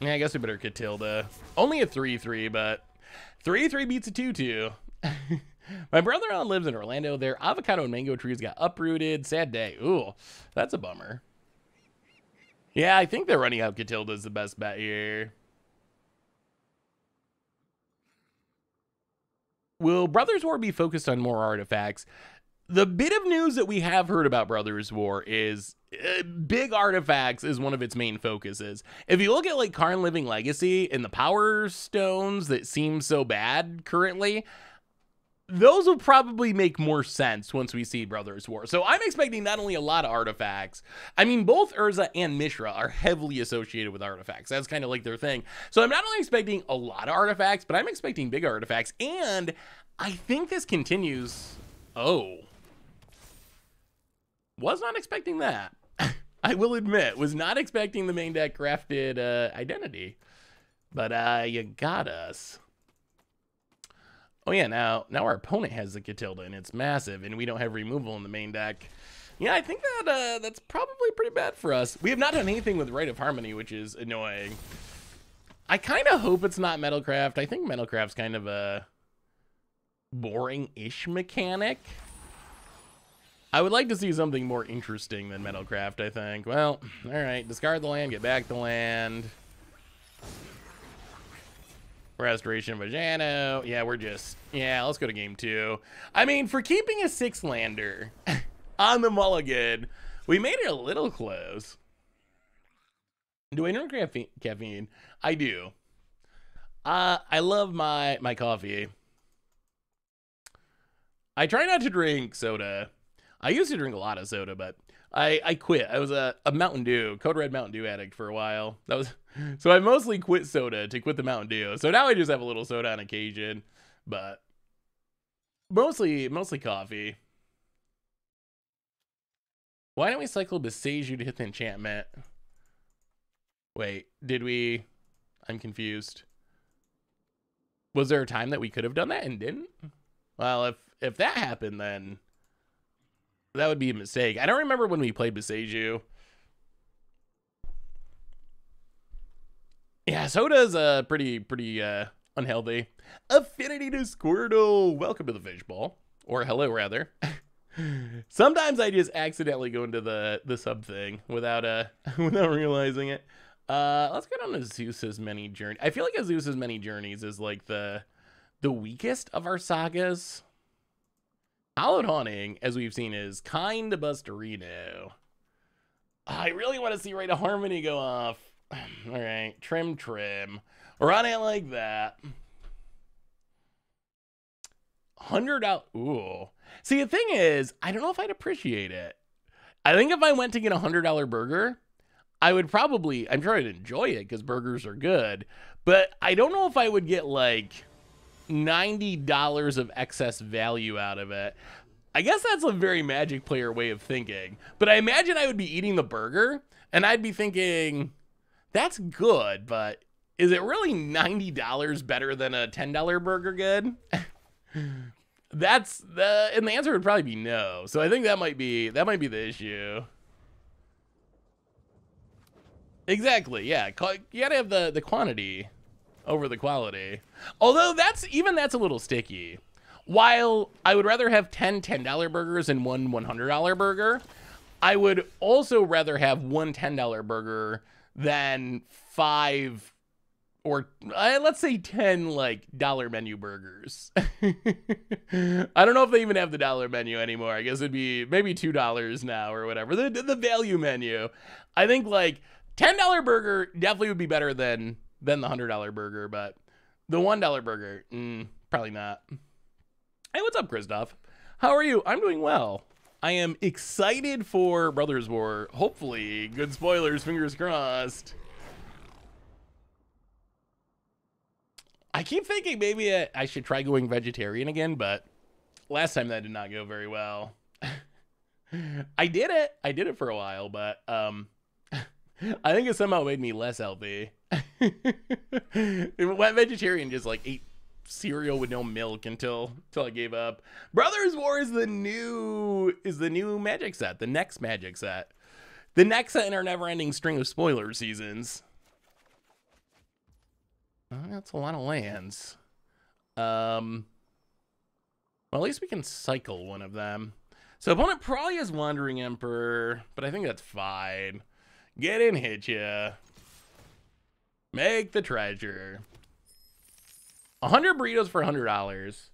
Yeah, I guess we better get Katilda. Only a 3-3, but 3-3 beats a 2-2. My brother-in-law lives in Orlando. Their avocado and mango trees got uprooted. Sad day. Ooh, that's a bummer. Yeah, I think they're running out Katilda is the best bet here. Will Brothers War be focused on more artifacts? The bit of news that we have heard about Brothers War is uh, big artifacts is one of its main focuses. If you look at like Karn Living Legacy and the Power Stones that seem so bad currently, those will probably make more sense once we see Brothers War. So I'm expecting not only a lot of artifacts, I mean, both Urza and Mishra are heavily associated with artifacts. That's kind of like their thing. So I'm not only expecting a lot of artifacts, but I'm expecting big artifacts. And I think this continues. Oh. Was not expecting that. I will admit, was not expecting the main deck crafted uh, identity. But uh, you got us. Oh yeah, now now our opponent has the Katilda and it's massive, and we don't have removal in the main deck. Yeah, I think that uh, that's probably pretty bad for us. We have not done anything with Rite of Harmony, which is annoying. I kind of hope it's not Metalcraft. I think Metalcraft's kind of a boring-ish mechanic. I would like to see something more interesting than Metalcraft, I think. Well, all right, discard the land, get back the land. Restoration of Eiganjo. Yeah, we're just, yeah, let's go to game two. I mean, for keeping a six lander on the mulligan, we made it a little close. Do I know caffeine? caffeine? I do. Uh, I love my, my coffee. I try not to drink soda. I used to drink a lot of soda, but I, I quit. I was a, a Mountain Dew, Code Red Mountain Dew addict for a while. That was so I mostly quit soda to quit the Mountain Dew. So now I just have a little soda on occasion, but mostly mostly coffee. Why don't we cycle Boseiju to hit the enchantment? Wait, did we? I'm confused. Was there a time that we could have done that and didn't? Well, if if that happened, then that would be a mistake. I don't remember when we played Boseiju. Yeah, Soda's uh pretty pretty uh unhealthy. Affinity to Squirtle. Welcome to the fishbowl. Or hello rather. Sometimes I just accidentally go into the the sub thing without uh without realizing it. Uh let's get on to Zeus's many journey. I feel like Zeus's many journeys is like the the weakest of our sagas. Hallowed Haunting, as we've seen, is kind of Busterino. I really want to see Rite of Harmony go off. All right, trim, trim. Run it like that. Hundred out. Ooh. See, the thing is, I don't know if I'd appreciate it. I think if I went to get a hundred dollar burger, I would probably. I'm sure I'd enjoy it because burgers are good, but I don't know if I would get like $90 of excess value out of it. I guess that's a very Magic player way of thinking. But I imagine I would be eating the burger and I'd be thinking, that's good, but is it really $90 better than a $10 burger good? that's the and the answer would probably be no. So I think that might be that might be the issue. Exactly. Yeah. You got to have the the quantity over the quality. Although that's even that's a little sticky. While I would rather have 10 $10 burgers and one $100 burger, I would also rather have one $10 burger than five or uh, let's say 10 like dollar menu burgers. I don't know if they even have the dollar menu anymore. I guess it'd be maybe $2 now or whatever. The the value menu. I think like $10 burger definitely would be better than than the hundred dollar burger, but the one dollar burger, mm, probably not. Hey, what's up, Christoph? How are you? I'm doing well. I am excited for Brothers War. Hopefully, good spoilers, fingers crossed. I keep thinking maybe I should try going vegetarian again, but last time that did not go very well. I did it. I did it for a while, but um I think it somehow made me less healthy. Went vegetarian, just like ate cereal with no milk until until I gave up. Brothers War is the new is the new magic set, the next magic set. The next set in our never ending string of spoiler seasons. Uh, that's a lot of lands. Um, well, at least we can cycle one of them. So opponent probably is Wandering Emperor, but I think that's fine. Get in, hit ya. Make the treasure. 100 burritos for $100.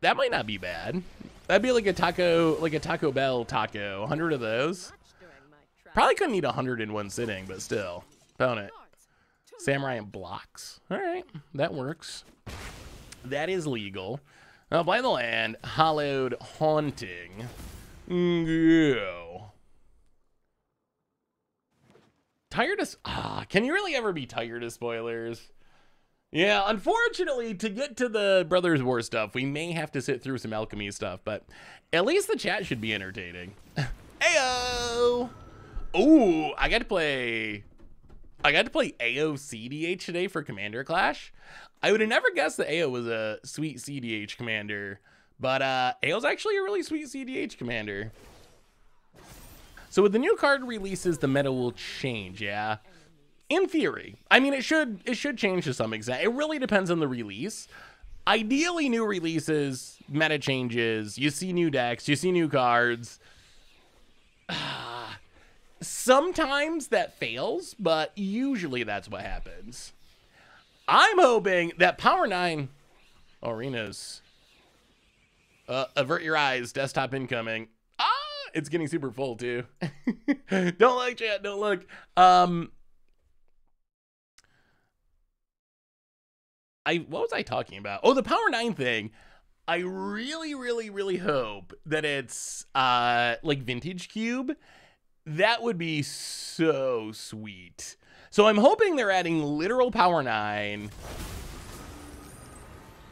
That might not be bad. That'd be like a taco, like a Taco Bell taco. 100 of those. Probably couldn't eat 100 in one sitting, but still. It. Samurai and blocks. All right, that works. That is legal. Now, by the land, Hallowed Haunting. Yeah. Tired of... Ah, can you really ever be tired of spoilers? Yeah, unfortunately, to get to the Brothers War stuff, we may have to sit through some alchemy stuff, but at least the chat should be entertaining. Ayo! Ooh, I got to play... I got to play AO CDH today for Commander Clash. I would have never guessed that AO was a sweet CDH commander, but uh, AO's actually a really sweet CDH commander. So with the new card releases, the meta will change, yeah? In theory. I mean, it should it should change to some extent. It really depends on the release. Ideally, new releases, meta changes, you see new decks, you see new cards. Sometimes that fails, but usually that's what happens. I'm hoping that Power 9 arenas. Uh, avert your eyes, desktop incoming. It's getting super full too. don't look, chat, don't look. Um, I what was I talking about? Oh, the Power 9 thing. I really, really, really hope that it's uh like vintage cube. That would be so sweet. So I'm hoping they're adding literal Power 9.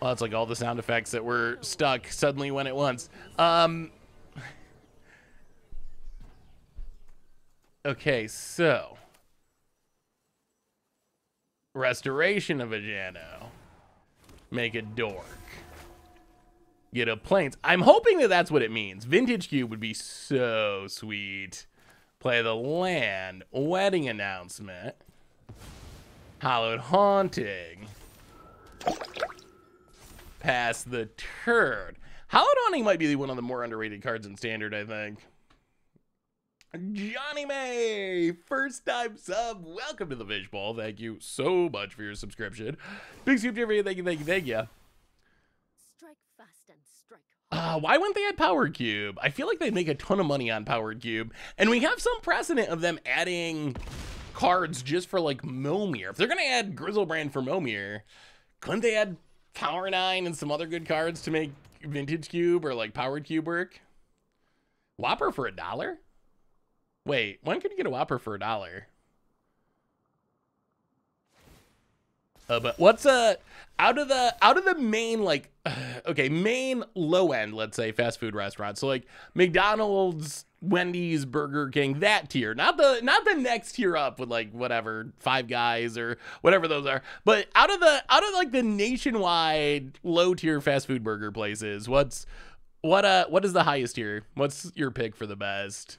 Well, that's like all the sound effects that were stuck suddenly went at once. Um, okay, so. Restoration of Eiganjo. Make a dork. Get a plains. I'm hoping that that's what it means. Vintage Cube would be so sweet. Play the land. Wedding announcement. Hallowed Haunting. Pass the turn. Hallowed Haunting might be one of the more underrated cards in Standard, I think. Johnny May, first time sub. Welcome to the Fishbowl. Thank you so much for your subscription. Big scoop to Thank you, thank you, thank you. Strike fast and strike uh, why wouldn't they add Power Cube? I feel like they'd make a ton of money on Power Cube. And we have some precedent of them adding cards just for like Momir. If they're gonna add Griselbrand for Momir, couldn't they add Power 9 and some other good cards to make Vintage Cube or like Powered Cube work? Whopper for a dollar? Wait, when could you get a Whopper for a dollar? Uh, but what's uh out of the out of the main like okay main low end let's say fast food restaurants so like McDonald's Wendy's, Burger King, that tier, not the not the next tier up with like whatever Five Guys or whatever those are, but out of the out of like the nationwide low tier fast food burger places, what's what uh what is the highest tier? What's your pick for the best?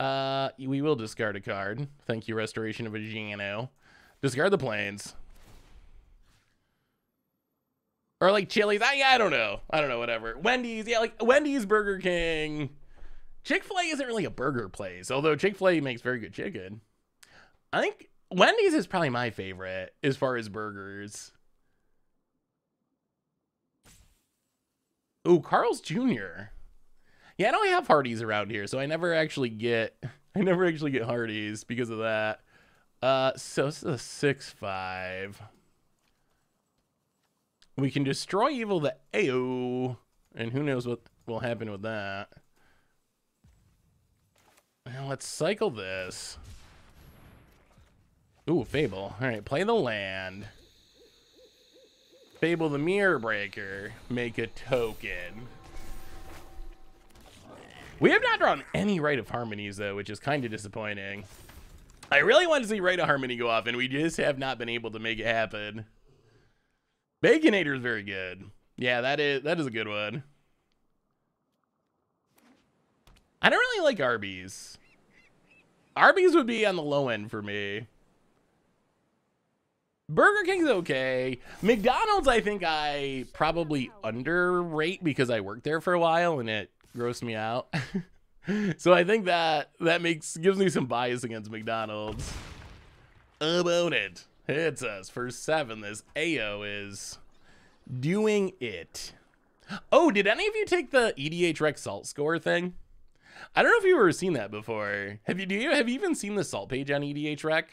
Uh, we will discard a card. Thank you, Restoration of Eiganjo. Discard the planes. Or like Chili's. I, I don't know. I don't know, whatever. Wendy's. Yeah, like Wendy's, Burger King. Chick fil A isn't really a burger place, although Chick fil A makes very good chicken. I think Wendy's is probably my favorite as far as burgers. Ooh, Carl's Jr. Yeah, I don't have Hardee's around here, so I never actually get I never actually get Hardee's because of that. Uh so this is a six five. We can destroy evil the AO, and who knows what will happen with that. Now let's cycle this. Ooh, Fable. All right, play the land. Fable the Mirror Breaker. Make a token. We have not drawn any Rite of Harmonies, though, which is kind of disappointing. I really want to see Rite of Harmony go off, and we just have not been able to make it happen. Baconator is very good. Yeah, that is that is a good one. I don't really like Arby's. Arby's would be on the low end for me. Burger King's okay. McDonald's, I think I probably underrate because I worked there for a while and it grossed me out. so I think that that makes gives me some bias against McDonald's. Opponent hits us for seven. This AO is doing it. Oh, did any of you take the EDHREC salt score thing? I don't know if you've ever seen that before. Have you? Do you have you even seen the salt page on EDHREC?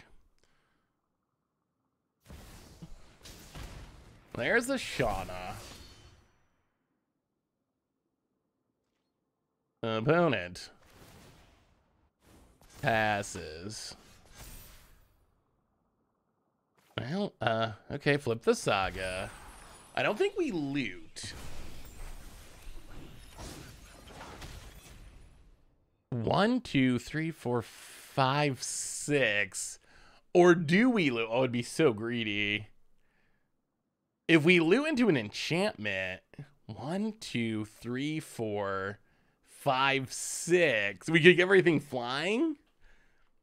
There's the Shauna. Opponent. Passes. Well, uh, okay, flip the saga. I don't think we loot. One, two, three, four, five, six. Or do we loot? Oh, it'd be so greedy. If we loot into an enchantment, one, two, three, four, five, six, we could get everything flying.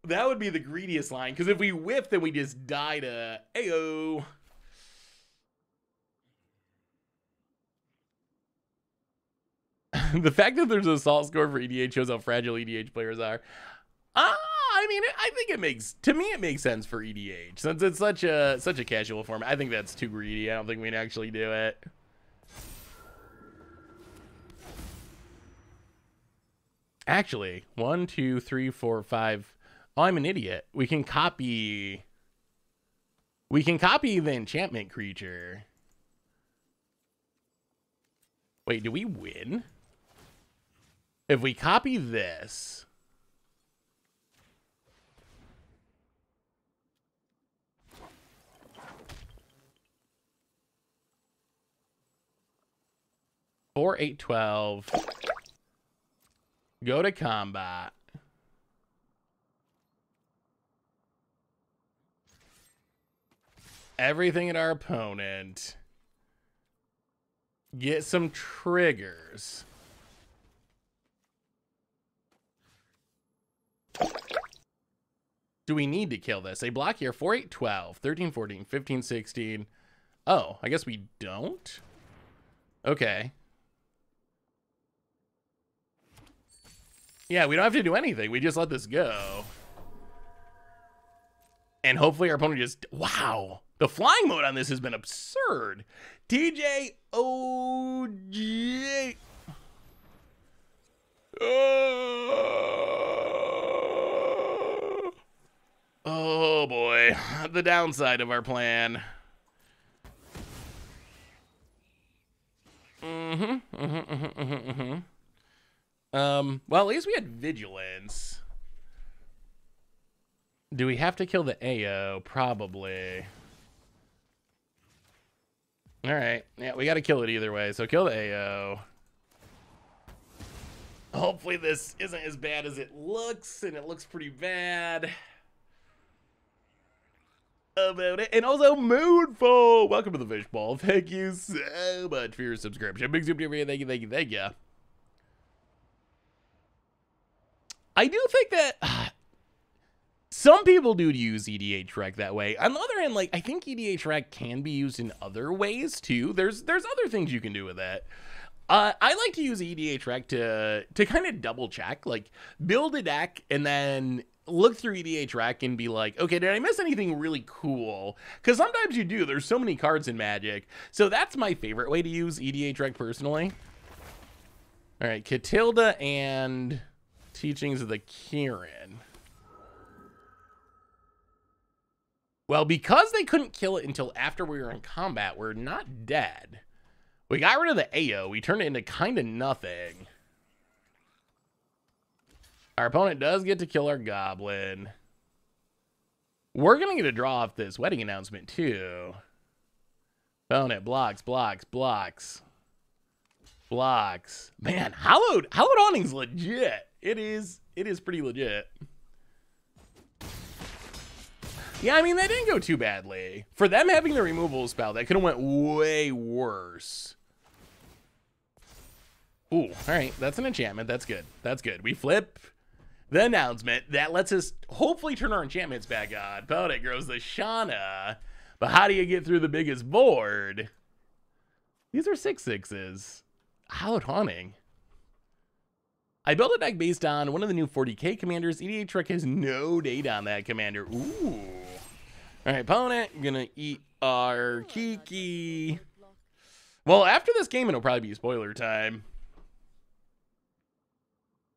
That would be the greediest line. Because if we whiff, then we just die to AO. the fact that there's a salt score for EDH shows how fragile EDH players are. Ah, I mean, I think it makes to me it makes sense for EDH since it's such a such a casual form. I think that's too greedy. I don't think we can actually do it. Actually, one, two, three, four, five. Oh, I'm an idiot. We can copy. We can copy the enchantment creature. Wait, do we win? If we copy this. Four, eight, twelve. Go to combat. Everything at our opponent. Get some triggers. Do we need to kill this? A block here, 4, 8, 12, 13, 14, 15, 16. Oh, I guess we don't? Okay. Yeah, we don't have to do anything. We just let this go. And hopefully our opponent just... Wow! The flying mode on this has been absurd. TJ OG. Oh. oh boy. The downside of our plan. Mm-hmm. Mm-hmm. Mm-hmm. Mm-hmm. Um, well, at least we had vigilance. Do we have to kill the AO? Probably. All right. Yeah, we got to kill it either way. So kill the AO. Hopefully this isn't as bad as it looks, and it looks pretty bad. About it. And also, Moonfall! Welcome to the Fishbowl. Thank you so much for your subscription. Big super thank you, thank you, thank you. I do think that some people do use EDHREC that way. On the other hand, like I think EDHREC can be used in other ways too. There's there's other things you can do with it. Uh, I like to use EDHREC to to kind of double check, like build a deck and then look through EDHREC and be like, okay, did I miss anything really cool? Because sometimes you do. There's so many cards in Magic, so that's my favorite way to use EDHREC personally. All right, Katilda and Teachings of the Kirin. Well, because they couldn't kill it until after we were in combat, we're not dead. We got rid of the AO. We turned it into kind of nothing. Our opponent does get to kill our goblin. We're going to get a draw off this wedding announcement, too. Opponent blocks, blocks, blocks. Blocks. Man, Hallowed, Hallowed Haunting's legit. It is, it is pretty legit. Yeah, I mean, they didn't go too badly. For them having the removal spell, that could have went way worse. Ooh, all right. That's an enchantment. That's good. That's good. We flip the announcement. That lets us hopefully turn our enchantments back on. Poetic grows the Shauna. But how do you get through the biggest board? These are six sixes. Hallowed Haunting. I built a deck based on one of the new 40k commanders. EDHREC has no data on that commander. Ooh. All right, opponent, gonna eat our Kiki. Well, after this game, it'll probably be spoiler time.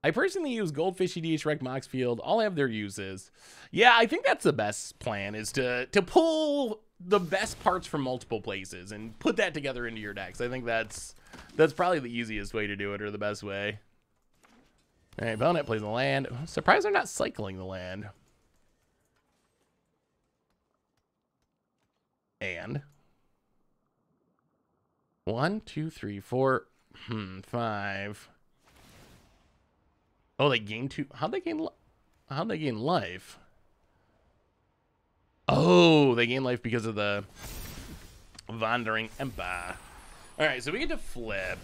I personally use Goldfish, EDHREC, Moxfield. All have their uses. Yeah, I think that's the best plan is to to pull the best parts from multiple places and put that together into your decks. I think that's that's probably the easiest way to do it or the best way. All right, opponent plays the land. Surprised they're not cycling the land. And one, two, three, four, hmm, five. Oh, they gain two. How'd they gain? How'd they gain life? Oh, they gain life because of the Wandering Emperor. All right, so we get to flip.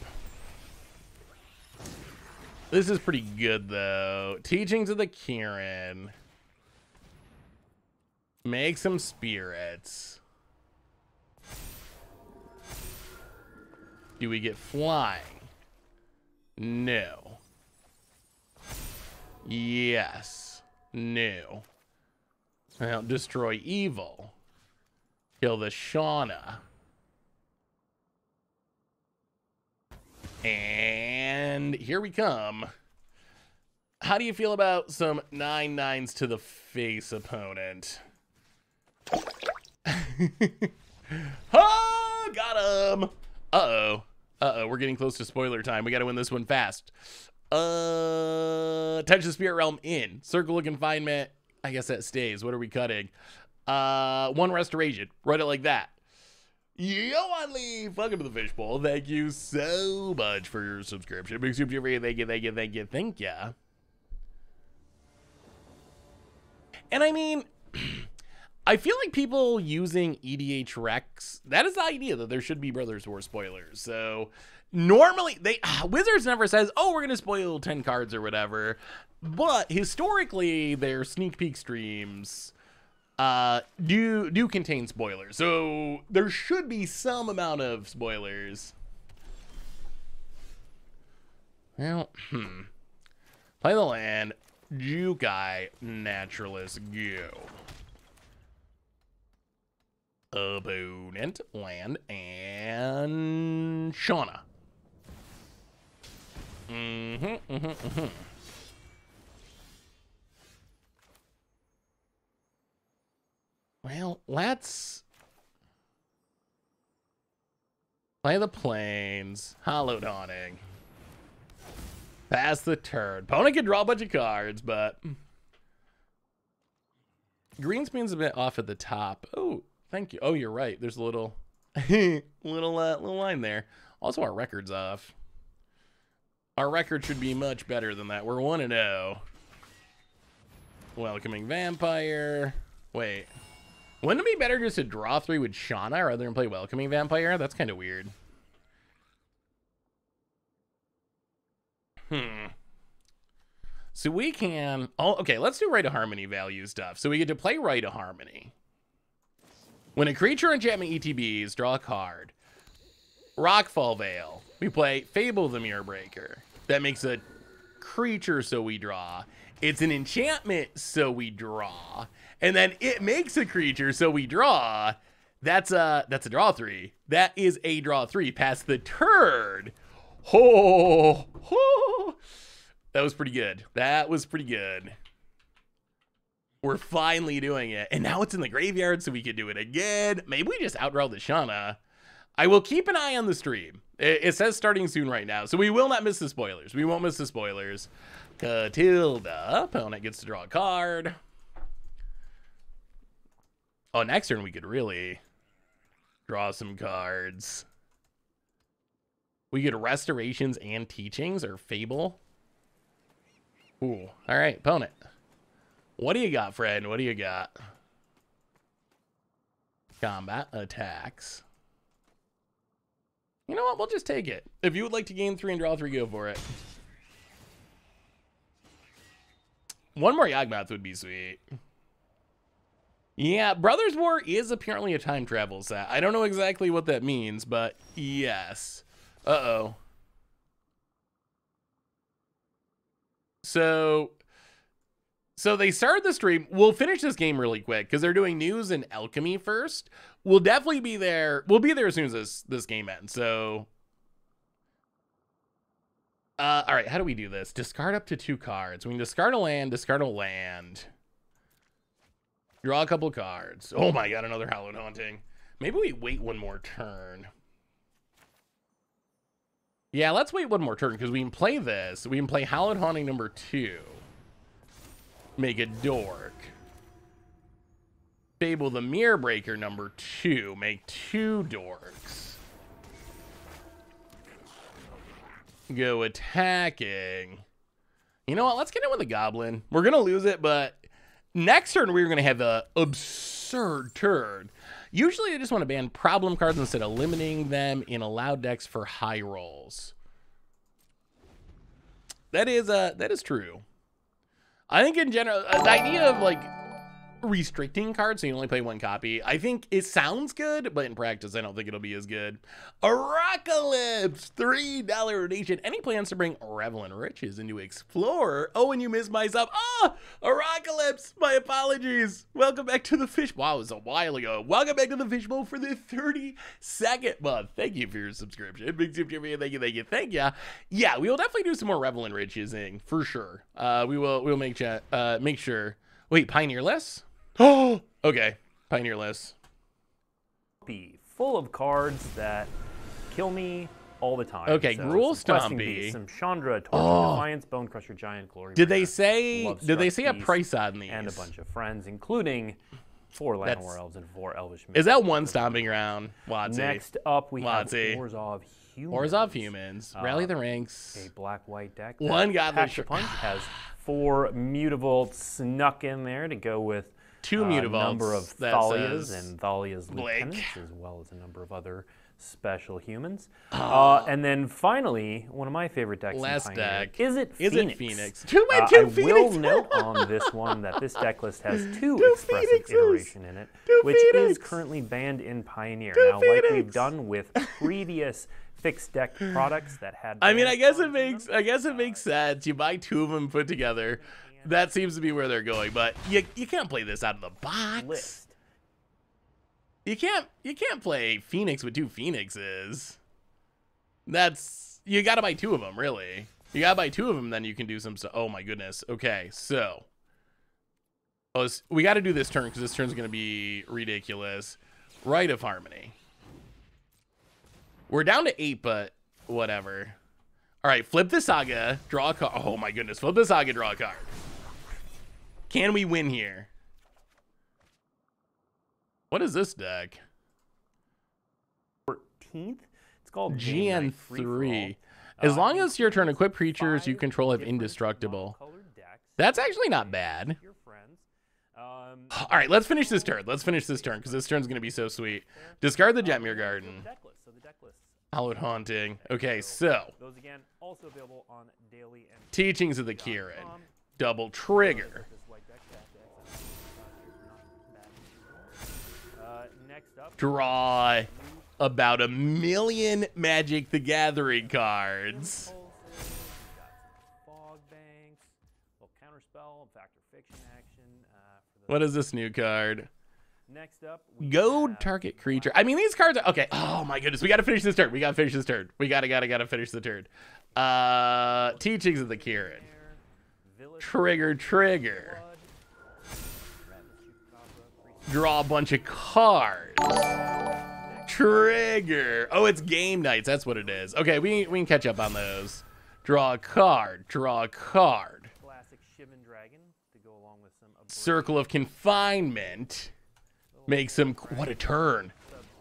This is pretty good, though. Teachings of the Kirin. Make some spirits. Do we get flying? No. Yes. No. Well, destroy evil. Kill the Shauna. And here we come. How do you feel about some nine nines to the face opponent? oh, got him. Uh-oh. Uh-oh, we're getting close to spoiler time. We got to win this one fast. Uh, touch the spirit realm in. Circle of confinement. I guess that stays. What are we cutting? Uh, one restoration. Write it like that. Yo, on leave. Welcome to the fishbowl. Thank you so much for your subscription. Big super free. Thank you, thank you, thank you, thank you. And I mean, I feel like people using EDH Rex, that is the idea that there should be Brothers War spoilers. So normally they Wizards never says, "Oh, we're going to spoil 10 cards or whatever." But historically, their sneak peek streams uh, do do contain spoilers. So there should be some amount of spoilers. Well, hmm. Play the land. Jukai Naturalist go. Opponent, land, and Shauna. Mm-hmm, mm-hmm, mm-hmm. Well, let's play the plains. Hallowed Haunting. Pass the turn. Opponent can draw a bunch of cards, but Greenspan's a bit off at the top. Oh, thank you. Oh, you're right. There's a little, little, uh, little line there. Also, our record's off. Our record should be much better than that. We're one and zero. Oh. Welcoming vampire. Wait. Wouldn't it be better just to draw three with Shauna rather than play Welcoming Vampire? That's kind of weird. Hmm. So we can... Oh, okay, let's do Rite of Harmony value stuff. So we get to play Rite of Harmony. When a creature enchantment ETBs, draw a card. Rockfall Vale. We play Fable the Mirror Breaker. That makes a creature, so we draw. It's an enchantment, so we draw and then it makes a creature, so we draw. That's a that's a draw three. That is a draw three. Past the turn. Oh, oh, that was pretty good. That was pretty good. We're finally doing it, and now it's in the graveyard, so we could do it again. Maybe we just outdraw the Shauna. I will keep an eye on the stream. It, it, says starting soon right now, so we will not miss the spoilers. We won't miss the spoilers. Katilda, opponent gets to draw a card. Oh, next turn we could really draw some cards. We get restorations and teachings or fable. Ooh. All right, opponent. What do you got, Fred? What do you got? Combat attacks. You know what? We'll just take it. If you would like to gain three and draw three, go for it. One more Yawgmoth would be sweet. Yeah, Brothers War is apparently a time travel set. I don't know exactly what that means, but yes. Uh oh. So, so they started the stream. We'll finish this game really quick because they're doing news and alchemy first. We'll definitely be there. We'll be there as soon as this this game ends. So, uh, all right. How do we do this? Discard up to two cards. We can discard a land. Discard a land. Draw a couple cards. Oh my god, another Hallowed Haunting. Maybe we wait one more turn. Yeah, let's wait one more turn because we can play this. We can play Hallowed Haunting number two. Make a dork. Fable the Mirror Breaker number two. Make two dorks. Go attacking. You know what? Let's get in with the Goblin. We're going to lose it, but next turn we're going to have the absurd turn. Usually I just want to ban problem cards instead of limiting them in allowed decks for high rolls. That is uh that is true. I think in general uh, the idea of like restricting cards so you only play one copy. I think it sounds good, but in practice, I don't think it'll be as good. Arocalypse, $3 donation. Any plans to bring Revel in Riches into Explorer? Oh, and you missed my sub. Ah, Arocalypse, my apologies. Welcome back to the fish. Wow, it was a while ago. Welcome back to the fishbowl for the 32nd month. Thank you for your subscription. Big super champion. Thank you, thank you, thank you. Yeah, we will definitely do some more Revelin Richesing for sure. Uh, we will we'll make, chat, uh, make sure. Wait, Pioneer list? Oh, okay. Pioneer list. Be full of cards that kill me all the time. Okay, so Gruul some Stompy. Beast, some Chandra, Torch Oh. Defiance, Bonecrusher Giant, Glory. Did they say? Did they say a Beast, price on these? And a bunch of friends, including four That's- Llanowar Elves and four Elvish. Is that one stomping ground? Watsy. Next up, we have Watsy. Orzhov Humans. Orzhov humans. Rally Uh, the ranks. A black-white deck. One that godly sh- the Punch has four mutavaults snuck in there to go with Two a mutavaults number of Thalias and Thalia's Blake. lieutenants, as well as a number of other special humans. Uh, and then finally, one of my favorite decks. Last deck. Is it Is Phoenix? it Phoenix? Two by Uh, two I will note on this one that this deck list has two, Two expressive Phoenixes. iteration in it, Two which Phoenix. is currently banned in Pioneer. Two now, like we've done with previous fixed deck products that had. I mean, I guess it makes. them, I guess it makes sense. You buy two of them put together. That seems to be where they're going. But you you can't play this out of the box. list. You can't you can't play Phoenix with two Phoenixes. That's you got to buy two of them, really. You got to buy two of them, then you can do some. So, oh my goodness. Okay, so oh, we got to do this turn because this turn's gonna be ridiculous. Rite of Harmony. We're down to eight, but whatever. All right, flip the saga, draw a card. Oh my goodness, flip the saga, draw a card. Can we win here? What is this deck? 14th. It's called Game Night Free For All. GN3. As Uh, long as your turn, equip creatures you control have indestructible. That's actually not bad. with Your friends. Um, All right, let's finish this turn. Let's finish this turn because this turn's gonna be so sweet. Discard the Jetmir Garden. deck list. So the deck lists. Hallowed Haunting. Okay, so Those again also available on daily and Teachings of the Kirin. Double trigger. Draw about a million Magic the Gathering cards. What is this new card? next up, Goad target creature. I mean, these cards are okay. Oh my goodness, we gotta finish this turn. We gotta finish this turn. We gotta, gotta, gotta finish the turn. Uh, teachings of the Kirin. Trigger, trigger. Draw a bunch of cards. Trigger. Oh, it's game nights. That's what it is. Okay, we we can catch up on those. Draw a card. Draw a card. classic Shivan Dragon to go along with some Circle of confinement. Make some. What a turn.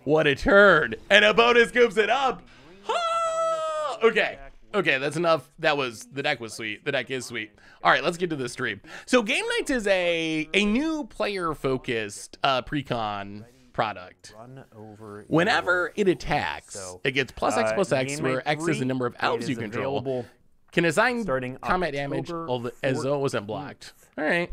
What a turn. And a bonus scoops it up. Ah! Okay. Okay, that's enough. That was the deck was sweet. The deck is sweet. All right, let's get to the stream. So Game Nights is a a new player focused uh precon product. Whenever it attacks, it gets plus X uh, plus X, where X is the number of elves you control. Can assign starting combat damage although- as though it wasn't blocked. All right.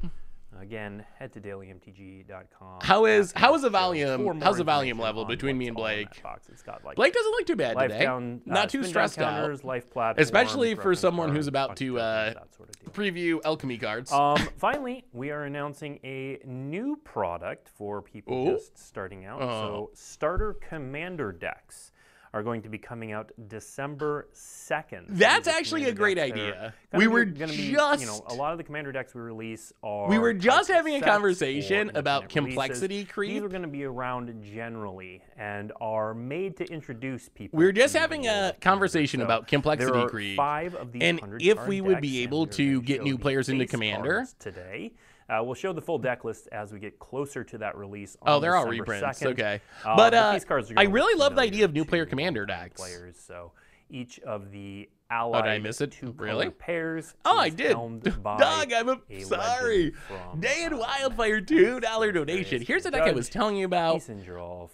Again, head to dailymtg.com. How is how is the volume- how's the volume level between me and all in that Blake? box. It's got like Blake doesn't look too bad today. down, uh, Not too stressed out. life platforms, Especially for someone who's about to, uh, sort of. Preview alchemy cards. Um, finally, we are announcing a new product for people Ooh. just starting out. Oh. So, starter commander decks are going to be coming out December 2nd. That's actually a great idea. We were gonna be, you know, a lot of the commander decks we release are. We were just having a conversation about infinite releases. complexity These are going to be around generally and are made to introduce people. We were just having a conversation So about complexity there are creep. Five of these and if we would be able to get new players into Commander. today. Uh, we'll show the full deck list as we get closer to that release. Oh, on they're all December reprints. 2nd. Okay. Uh, But, uh, these cards are I really love the idea of new player commander decks. Players, so each of the did I miss it? two Really? pairs. Oh, I did. Dog, I'm a, a sorry. Day and uh, Wildfire, two dollar donation. Here's the deck I was telling you about.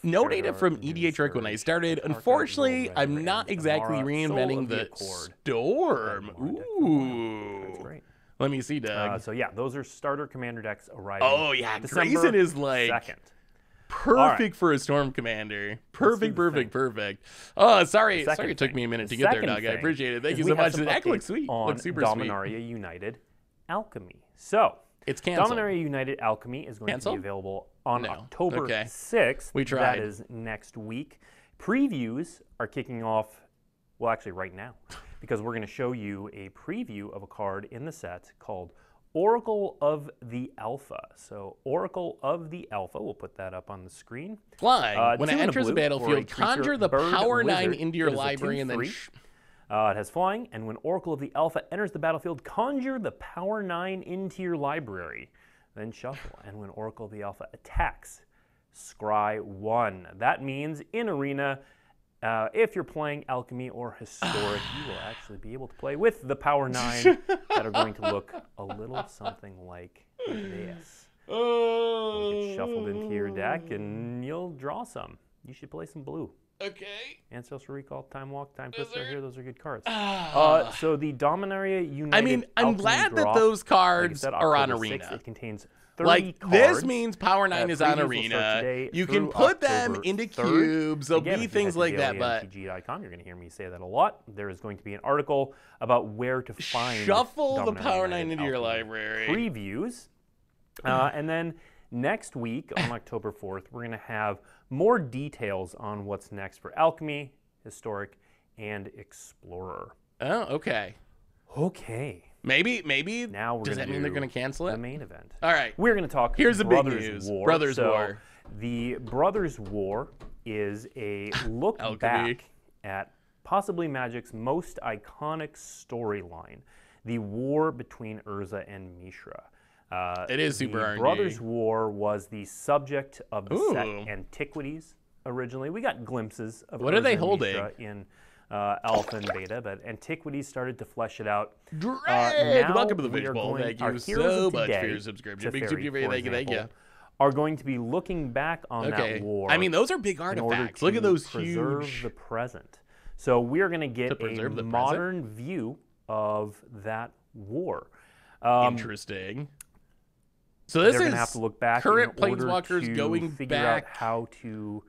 No data from EDH when I started. Unfortunately, I'm not exactly reinventing the storm. Amara deck for one. Ooh. Let me see, Doug. Uh, so yeah, those are starter commander decks arriving. oh yeah, December Grayson is like 2nd. perfect for a storm commander. Perfect, perfect, perfect. Oh, sorry, sorry, second it took me a minute the to get there, Doug. I appreciate it. Thank you so much. The deck looks sweet. On Looks super sweet. Dominaria United Alchemy. So, It's canceled. Dominaria United Alchemy is going Canceled? to be available on No. October Okay. 6th. We tried. That is next week. Previews are kicking off, well, actually, right now, because we're going to show you a preview of a card in the set called Oracle of the Alpha. So, Oracle of the Alpha, we'll put that up on the screen. Flying. Uh, when it enters the blue for a battlefield, conjure the power nine into your It is a library and then. Uh, it has flying, and when Oracle of the Alpha enters the battlefield, conjure the Power 9 into your library. Then shuffle, and when Oracle of the Alpha attacks, scry 1. That means in Arena, uh, if you're playing Alchemy or Historic, you will actually be able to play with the Power 9 that are going to look a little something like this. oh. Get shuffled into your deck, and you'll draw some. You should play some blue. Okay. Ancestral Recall, Time Walk, Timetwister. Here, those are good cards. Ah. Uh, so the Dominaria United. I mean, I'm Alchemy glad that those like cards said, are on October 6th, Arena. It contains 30 Like cards. this means Power Nine Uh, is on previews will start Arena. You can put them into 3rd. cubes. There'll Again, be if you head things like that, but you're going to hear me say that a lot. There is going to be an article about where to find shuffle the Power Nine into your library. previews. Uh, and then next week on October 4th, we're going to have more details on what's next for Alchemy, Historic, and Explorer. Oh, okay. Okay, Maybe, maybe. now we're does that mean they're going to cancel it? the main event. All right. We're going to talk. Here's the big Brothers news. War. Brothers So, War. The Brothers War is a look back at possibly Magic's most iconic storyline, the war between Urza and Mishra. Uh, It is super The RNG. Brothers War was the subject of the set Antiquities originally. We got glimpses of What are they holding? In uh, Alpha and Beta, but Antiquities started to flesh it out. Drake, now welcome to the fishbowl. Thank you so much for your subscription. Big super, thank you, thank you. Are going to be looking back on Okay. that war. I mean, those are big artifacts. Look to at those preserve huge. the present. So we are going to get a preserve the present? modern view of that war. Um, Interesting. So this is going to have to look back current planeswalkers going back. how to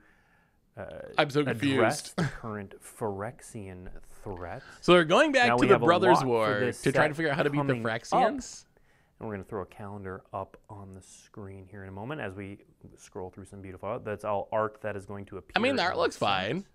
I'm so confused. the current Phyrexian threat. So they're going back Now to the Brothers War to try to figure out how to beat the coming up. And we're going to throw a calendar up on the screen here in a moment as we scroll through some beautiful art. That's all art that is going to appear. I mean, the art looks fine.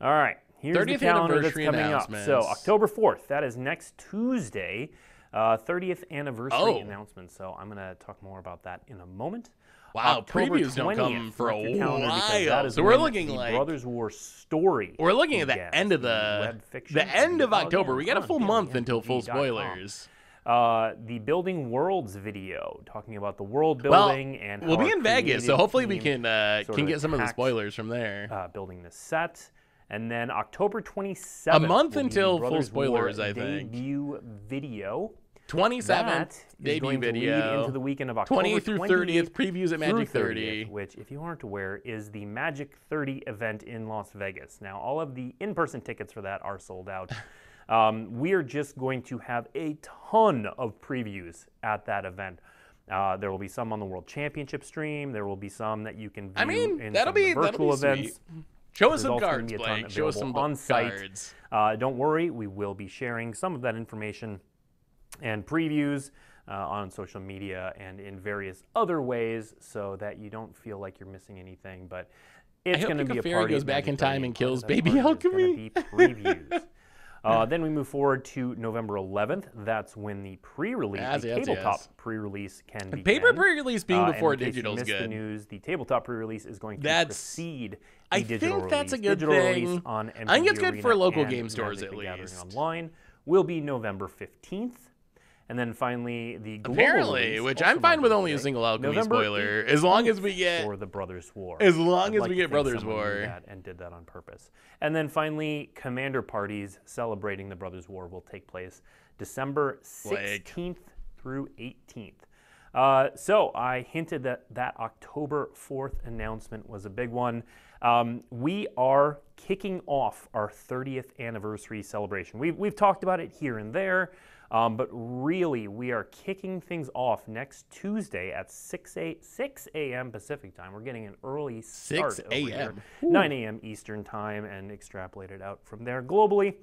All right. Here's the 30th calendar that's coming up. So. October 4th, that is next Tuesday, uh, 30th anniversary Oh. announcement. So I'm going to talk more about that in a moment. Wow, October previews don't come for a mark your calendar because that while. So we're looking like- Brothers War story. We're looking at the end of the the end of again October. We got a full month until full spoilers. Uh, the Building Worlds video, talking about the world Well, building and we'll be in Vegas, so hopefully we can uh, can get some of the spoilers from there. uh, building the set. And then October 27th. a month will be the until full Brothers War spoilers, I think. Debut video. Twenty That debut going to lead video. into the weekend of October 20th through 30th previews at Magic 30th, 30. which, if you aren't aware, is the Magic 30 event in Las Vegas. Now, all of the in-person tickets for that are sold out. Um, we are just going to have a ton of previews at that event. Uh, there will be some on the World Championship stream. There will be some that you can view I mean, in that'll some of the be that'll virtual be events. sweet. Show us There's some cards, Blake. Show us some on site. cards. Uh, don't worry, we will be sharing some of that information and previews uh, on social media and in various other ways so that you don't feel like you're missing anything. But it's going to be a fairy party. goes back in time and kills baby party is gonna alchemy. be previews. Uh, then we move forward to November 11th. That's when the pre-release, Yes, the yes, tabletop yes. pre-release can begin. Paper pre-release being Uh, before digital is missed The good. news: the tabletop pre-release is going to That's- precede I digital think that's a good digital release thing. on I think it's good for local game stores at Gathering least. Online will be November 15th. And then finally, the global Apparently, which I'm fine with only a single alchemy November spoiler, as long as we get for the Brothers War. as long I'd as like we get Brothers War. and did that on purpose. And then finally, commander parties celebrating the Brothers War will take place December Blake. 16th through 18th. Uh, so I hinted that that October 4th announcement was a big one. Um, we are kicking off our 30th anniversary celebration. We've, we've talked about it here and there, um, but really we are kicking things off next Tuesday at 6 a, 6 a.m. Pacific time. We're getting an early start 6 here. a.m.. 9 a.m. Eastern time and extrapolate it out from there globally.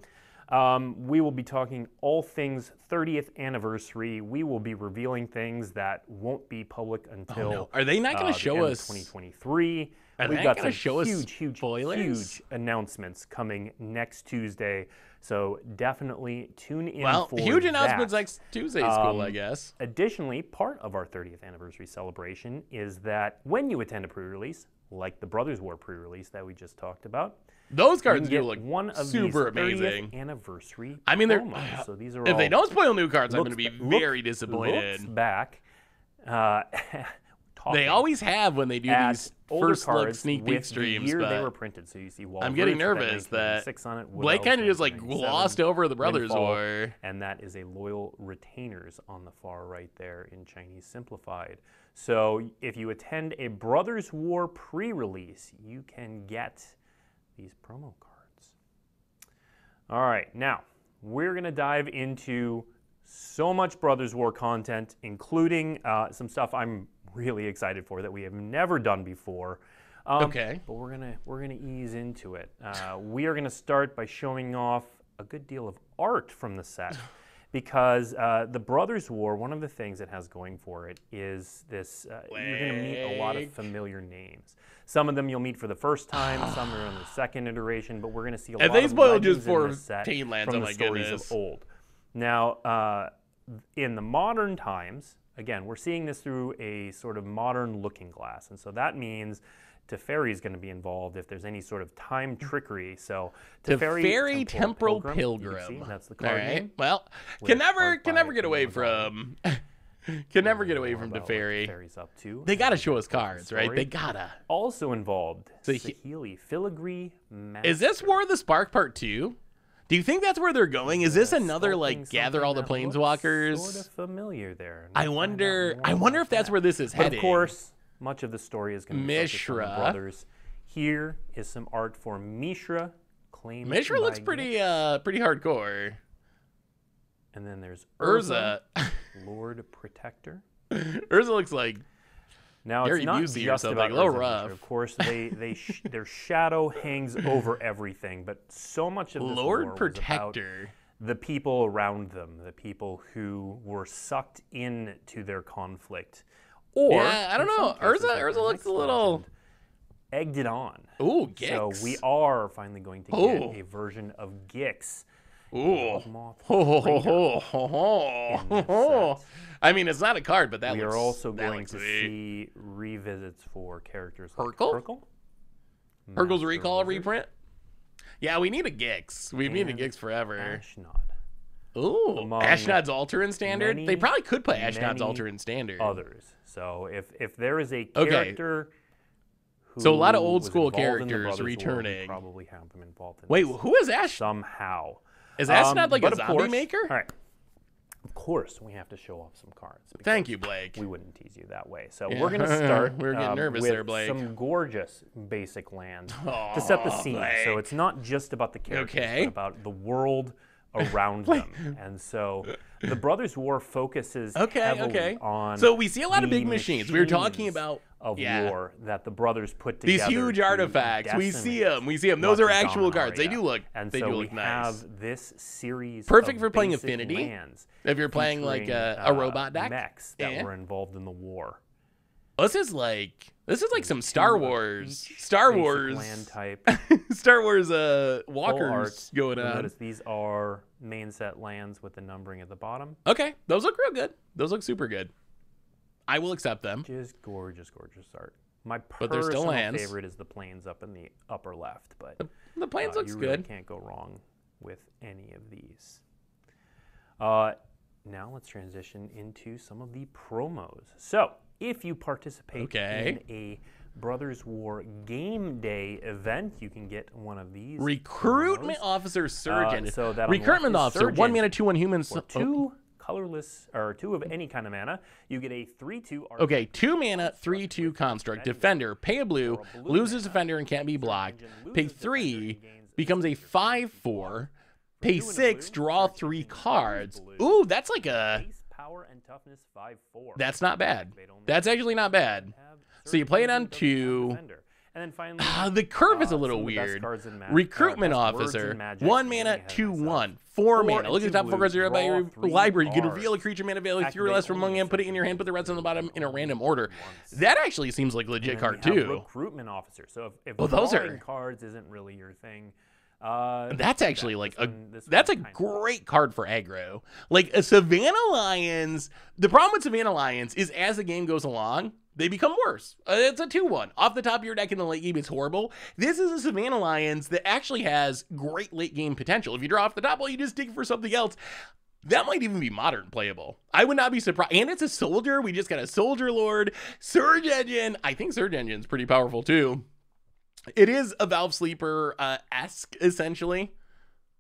Um, we will be talking all things 30th anniversary. We will be revealing things that won't be public until Oh, no. Are they not gonna uh, show us- 2023. Are We've they got gonna some show us huge, huge, huge announcements coming next Tuesday. So definitely tune in Well, for huge announcements next Tuesday is cool, I Um, guess. Additionally, part of our 30th anniversary celebration is that when you attend a pre-release, like the Brothers War pre-release that we just talked about, Those cards do look one of super these 30th amazing. anniversary I mean, they're promos. So these are if all they don't spoil new cards, I'm going to be very disappointed. looks back. Uh, They always have when they do these first look sneak peek streams. the year they were printed. So you see Wall I'm getting nervous that 1996 on it, Wood Blake kind of just like 1997, glossed over the Brothers Windfall, War. and that is a loyal retainers on the far right there in Chinese simplified. So if you attend a Brothers War pre-release, you can get these promo cards. All right, now we're gonna dive into so much Brothers War content, including uh, some stuff I'm really excited for that we have never done before. Um, Okay. but we're gonna we're gonna ease into it. Uh, we are gonna start by showing off a good deal of art from the set, because uh, the Brothers War. One of the things it has going for it is this: uh, you're gonna meet a lot of familiar names. Some of them you'll meet for the first time. some are in the second iteration, but we're gonna see a If lot they of legends just in for this set from oh the my stories goodness. of old. Now, uh, in the modern times, again, we're seeing this through a sort of modern looking glass. And so that means Teferi is going to be involved if there's any sort of time hmm. trickery. So Teferi Temporal you Pilgrim. can see, that's the card right. name. Well, can never can never get away from can never get away from Teferi. Teferi's up to. They got to show us cards, right? They gotta. also involved Saheeli Filigree Master. Is this War of the Spark Part Two? Do you think that's where they're going? Is this another like gather all the planeswalkers? Sort of familiar there. I wonder. I wonder if that's that. where this is But heading. of course, much of the story is going to be on the Mishra. brothers. Here is some art for Mishra. Claimed Mishra looks pretty uh pretty hardcore. And then there's Urza, Urza. Lord Protector. Urza looks like Now it's not just about a little rough. Of course, they they sh- their shadow hangs over everything, but so much of this Lord Protector. the people around them, the people who were sucked into their conflict. Or Yeah, I don't know. cases, Urza- like Urza looks a little- egged it on. Ooh, So we are finally going to get oh. a version of Gix. Ooh. Moth set. I mean, it's not a card, but that we looks. are also going to see revisits for characters like Hurkyl? Hurkyl. Hurkyl's Master Recall Wizard, reprint. Yeah, we need a Gix. We've needed And Gix forever. Ashnod. Ooh, among Ashnod's Altar in standard. they probably could put Ashnod's many Altar in standard. Others. So if if there is a character. Okay. So a lot of old school involved in the characters returning. probably have them involved in Wait, who is Ash? somehow. Is Ashnod Um, like but a zombie course- maker? All right. Of course, we have to show off some cards. Thank you, Blake. We wouldn't tease you that way. So Yeah. we're going to start. We were getting um, nervous with there, Blake. Some gorgeous basic lands to set the scene. Blake. So it's not just about the characters, Okay. but about the world around them. And so the Brothers War focuses Okay, heavily okay. on So we see a lot of big machines. We were talking about of yeah. war that the brothers put together. these huge artifacts. We see them. We see them. Those are actual cards. They do look. And they so do we look nice. have this series Perfect for playing Affinity. If you're playing like a, a uh, robot deck. mechs that Yeah. were involved in the war. This is like this is like some Star Wars. Star Wars. land type. Star Wars uh walkers art. going on. Notice these are main set lands with the numbering at the bottom. Okay, those look real good. Those look super good. I will accept them. Just gorgeous, gorgeous art. My personal lands. favorite is the plains up in the upper left, but The plans uh, looks you good. can't go wrong with any of these. Uh, now let's transition into some of the promos. So, if you participate Okay. in a Brothers War game day event, you can get one of these Recruitment promos. officer surgeon. Uh, so that Recruitment officer. One mana, two one human. So- oh, two colorless, or two of any kind of mana, you get a 3 2 Okay, two mana, three two construct. Defender, pay a blue, loses defender and can't be blocked. Pay three, becomes a five four. Pay six, draw three cards. Ooh, that's like a. Base power and toughness 5 4. That's not bad. That's actually not bad. So you play it on two. And then finally, Ah, the curve is a uh, little of best weird. uh, Recruitment officer, one mana, two one, four Four mana. Look at the top four cards by your library. You can reveal a creature mana value three or less from among them, put it in your hand, put the rest on the bottom in a random order. once. That actually seems like legit card then we have too. Recruitment officer. So if, if Well, those are- cards isn't really your thing, uh, That's actually that. like a one- that's a kind of- great card for aggro. Like a Savannah Lions. The problem with Savannah Lions is as the game goes along, they become worse. Uh, it's a two one off the top of your deck in the late game. It's horrible. This is a Savannah Lions that actually has great late game potential. If you draw off the top, well, you just dig for something else. That might even be modern playable. I would not be surprised. And it's a soldier. We just got a soldier lord, Surge Engine. I think Surge Engine's pretty powerful too. It is a Valve Sleeper uh, esque essentially.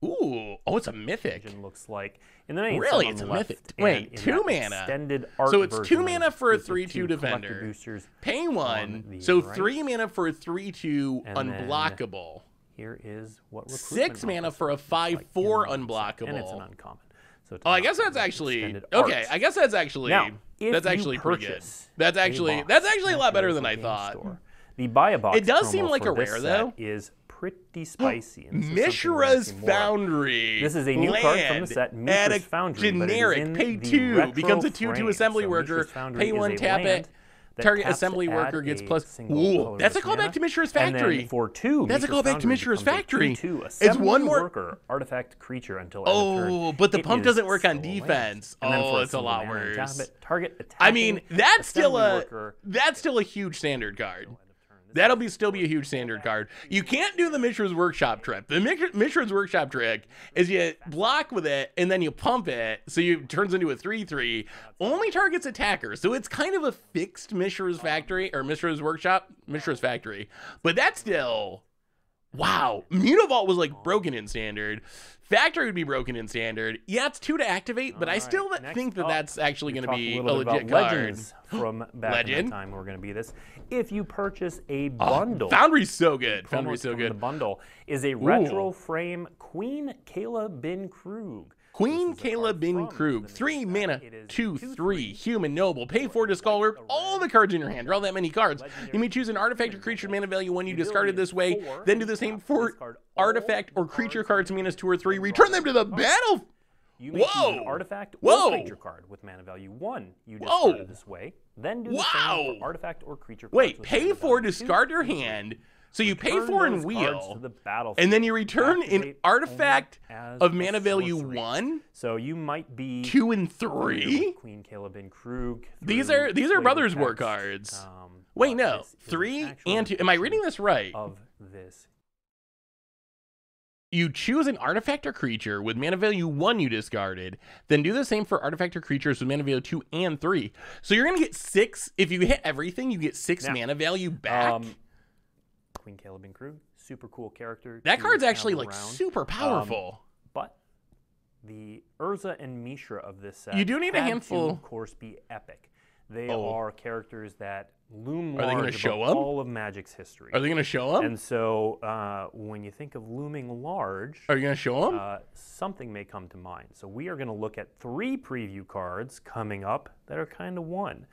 Ooh, oh, it's a mythic. engine looks like. And then Really? It's a mythic. Wait, in two mana. Extended art So it's two mana for a 3-2 two collector defender. Boosters. Pay one. the So right. three mana for a three two unblockable. Here is what Six mana for a looks like 5/4 in the and it's an uncommon. So Oh, I guess that's actually okay. I guess that's actually Now, that's actually pretty good. That's a actually that's actually a lot better than I thought. store, The buy a box It does seem like a rare, though. Is pretty spicy. and this is something we're gonna Mishra's. Foundry. This is a new card from the set, Mishra's Foundry, but it is generic. Pay two becomes a two-two assembly So worker. Pay one, tap it. Target assembly worker gets plus. Ooh, that's a callback to Mishra's Factory. for two, That's a callback to Mishra's Factory. 2/2 It's one more- worker artifact creature until end of turn. Oh, but the pump doesn't work on still a land. defense. And then Oh, it's a lot worse. target I mean, that's still a worker that's still a huge standard card. That'll be still be a huge standard card. You can't do the Mishra's Workshop trick. The Mishra's Workshop trick is you block with it and then you pump it, so you it turns into a three-three. Only targets attackers, so it's kind of a fixed Mishra's Factory or Mishra's Workshop, Mishra's Factory. But that's still wow. Mutavault was like broken in standard. Factory would be broken in standard. Yeah, it's two to activate, but I still think that up, that's actually going to be a, bit legit card. Legends from back in the time we're going to be this. If you purchase a Oh, bundle, Foundry's so good. Foundry's so good. The bundle is a retro frame Queen Kayla bin-Kroog. Queen This is a Kayla bin-Kroog, three mana, 2, 3, human noble, pay four to Skullwork, all the cards in your hand, draw that many cards. You may choose an artifact or creature mana value when you discarded this way, then do the same for artifact or creature cards minus two or three, return them to the battle. You may choose an Whoa! artifact Whoa! or creature card with mana value one. You Whoa! discard it this way. Then do the same Wow! for artifact or creature cards Wait, pay mana four, discard your hand, so you pay Return those cards to wheel, the and then you return an artifact of mana value one, So you might be two, and three. Queen Kayla bin-Kroog. These are these are Brothers War cards. Um, Wait, no, an three and two. Am I reading this right? Of this You choose an artifact or creature with mana value one you discarded, then do the same for artifact or creatures with mana value two and three. So you're gonna get six. If you hit everything, you get six Now, mana value back. Um, Queen Kayla bin-Kroog, super cool character. that card's actually like around. super powerful. But the Urza and Mishra of this set You do need a had to, handful- of course, be epic. They Oh. are characters that loom Are they gonna large show 'em? all of Magic's history. Are they gonna show them? and so uh, when you think of looming large, Are you gonna show them? uh, something may come to mind. So we are going to look at three preview cards coming up that are kind of one.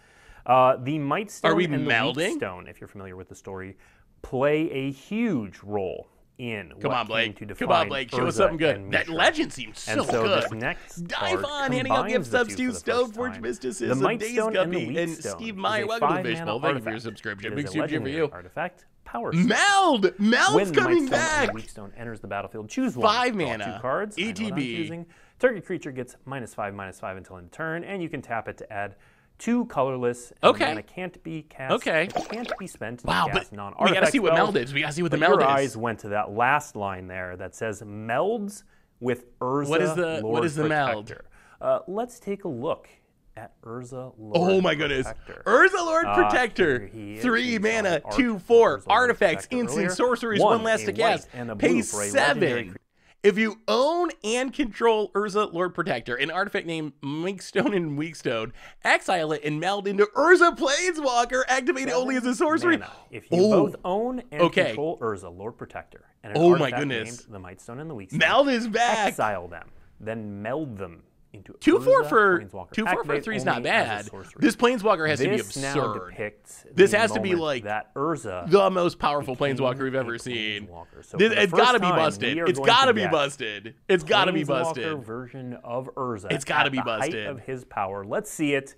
Uh, the Mightstone we and the melding? Weakstone, if you're familiar with the story, play a huge role in Come what on, Blake. Come on, Blake. Show us something good. That legend seems so, And so good. next Dive on, handing out gift combines the subs two to the Stoneforge. Mysticism, the Might Days Stone and the Guppy, and Stone Steve Meyer. Welcome to five-mana Fishbowl. Thank you for your artifact. subscription. Big is for you. Artifact, Power Stone. Meld! Meld's When coming Stone back! and the Weak Stone enters the battlefield, choose one. Five mana. Two cards. I know what I'm ETB. Target creature gets minus five, minus five until end turn, and you can tap it to add two colorless. And Okay. Mana can't be cast. Okay. It can't be spent. Wow, but we gotta see what spells. meld is. We gotta see what the meld your is. eyes went to that last line there that says melds with Urza. What is the- what Lord is the meld? Uh, let's take a look at Urza Lord Oh my goodness. Protector. Urza Lord Ah, Protector. is. Three mana, two, four, artifacts, Protector instant sorceries, One, one a to cast. and a Pay blue for a seven. If you own and control Urza Lord Protector, an artifact named Mightstone and Weakstone, exile it and meld into Urza Planeswalker, activate it only as a sorcery. Mana. If you Oh. both own and Okay. control Urza, Lord Protector, and an Oh my artifact goodness. named the Mightstone and the Weakstone, Meld is back. exile them, then meld them into Two four Urza for Planeswalker. two four for three is not only as a bad. This Planeswalker has to be This absurd. This has to be like that Urza The most powerful Planeswalker we've ever seen. So This- for it's gotta be busted. It's gotta be busted. It's gotta be busted. version of Urza. It's gotta be the height busted. of his power. Let's see it.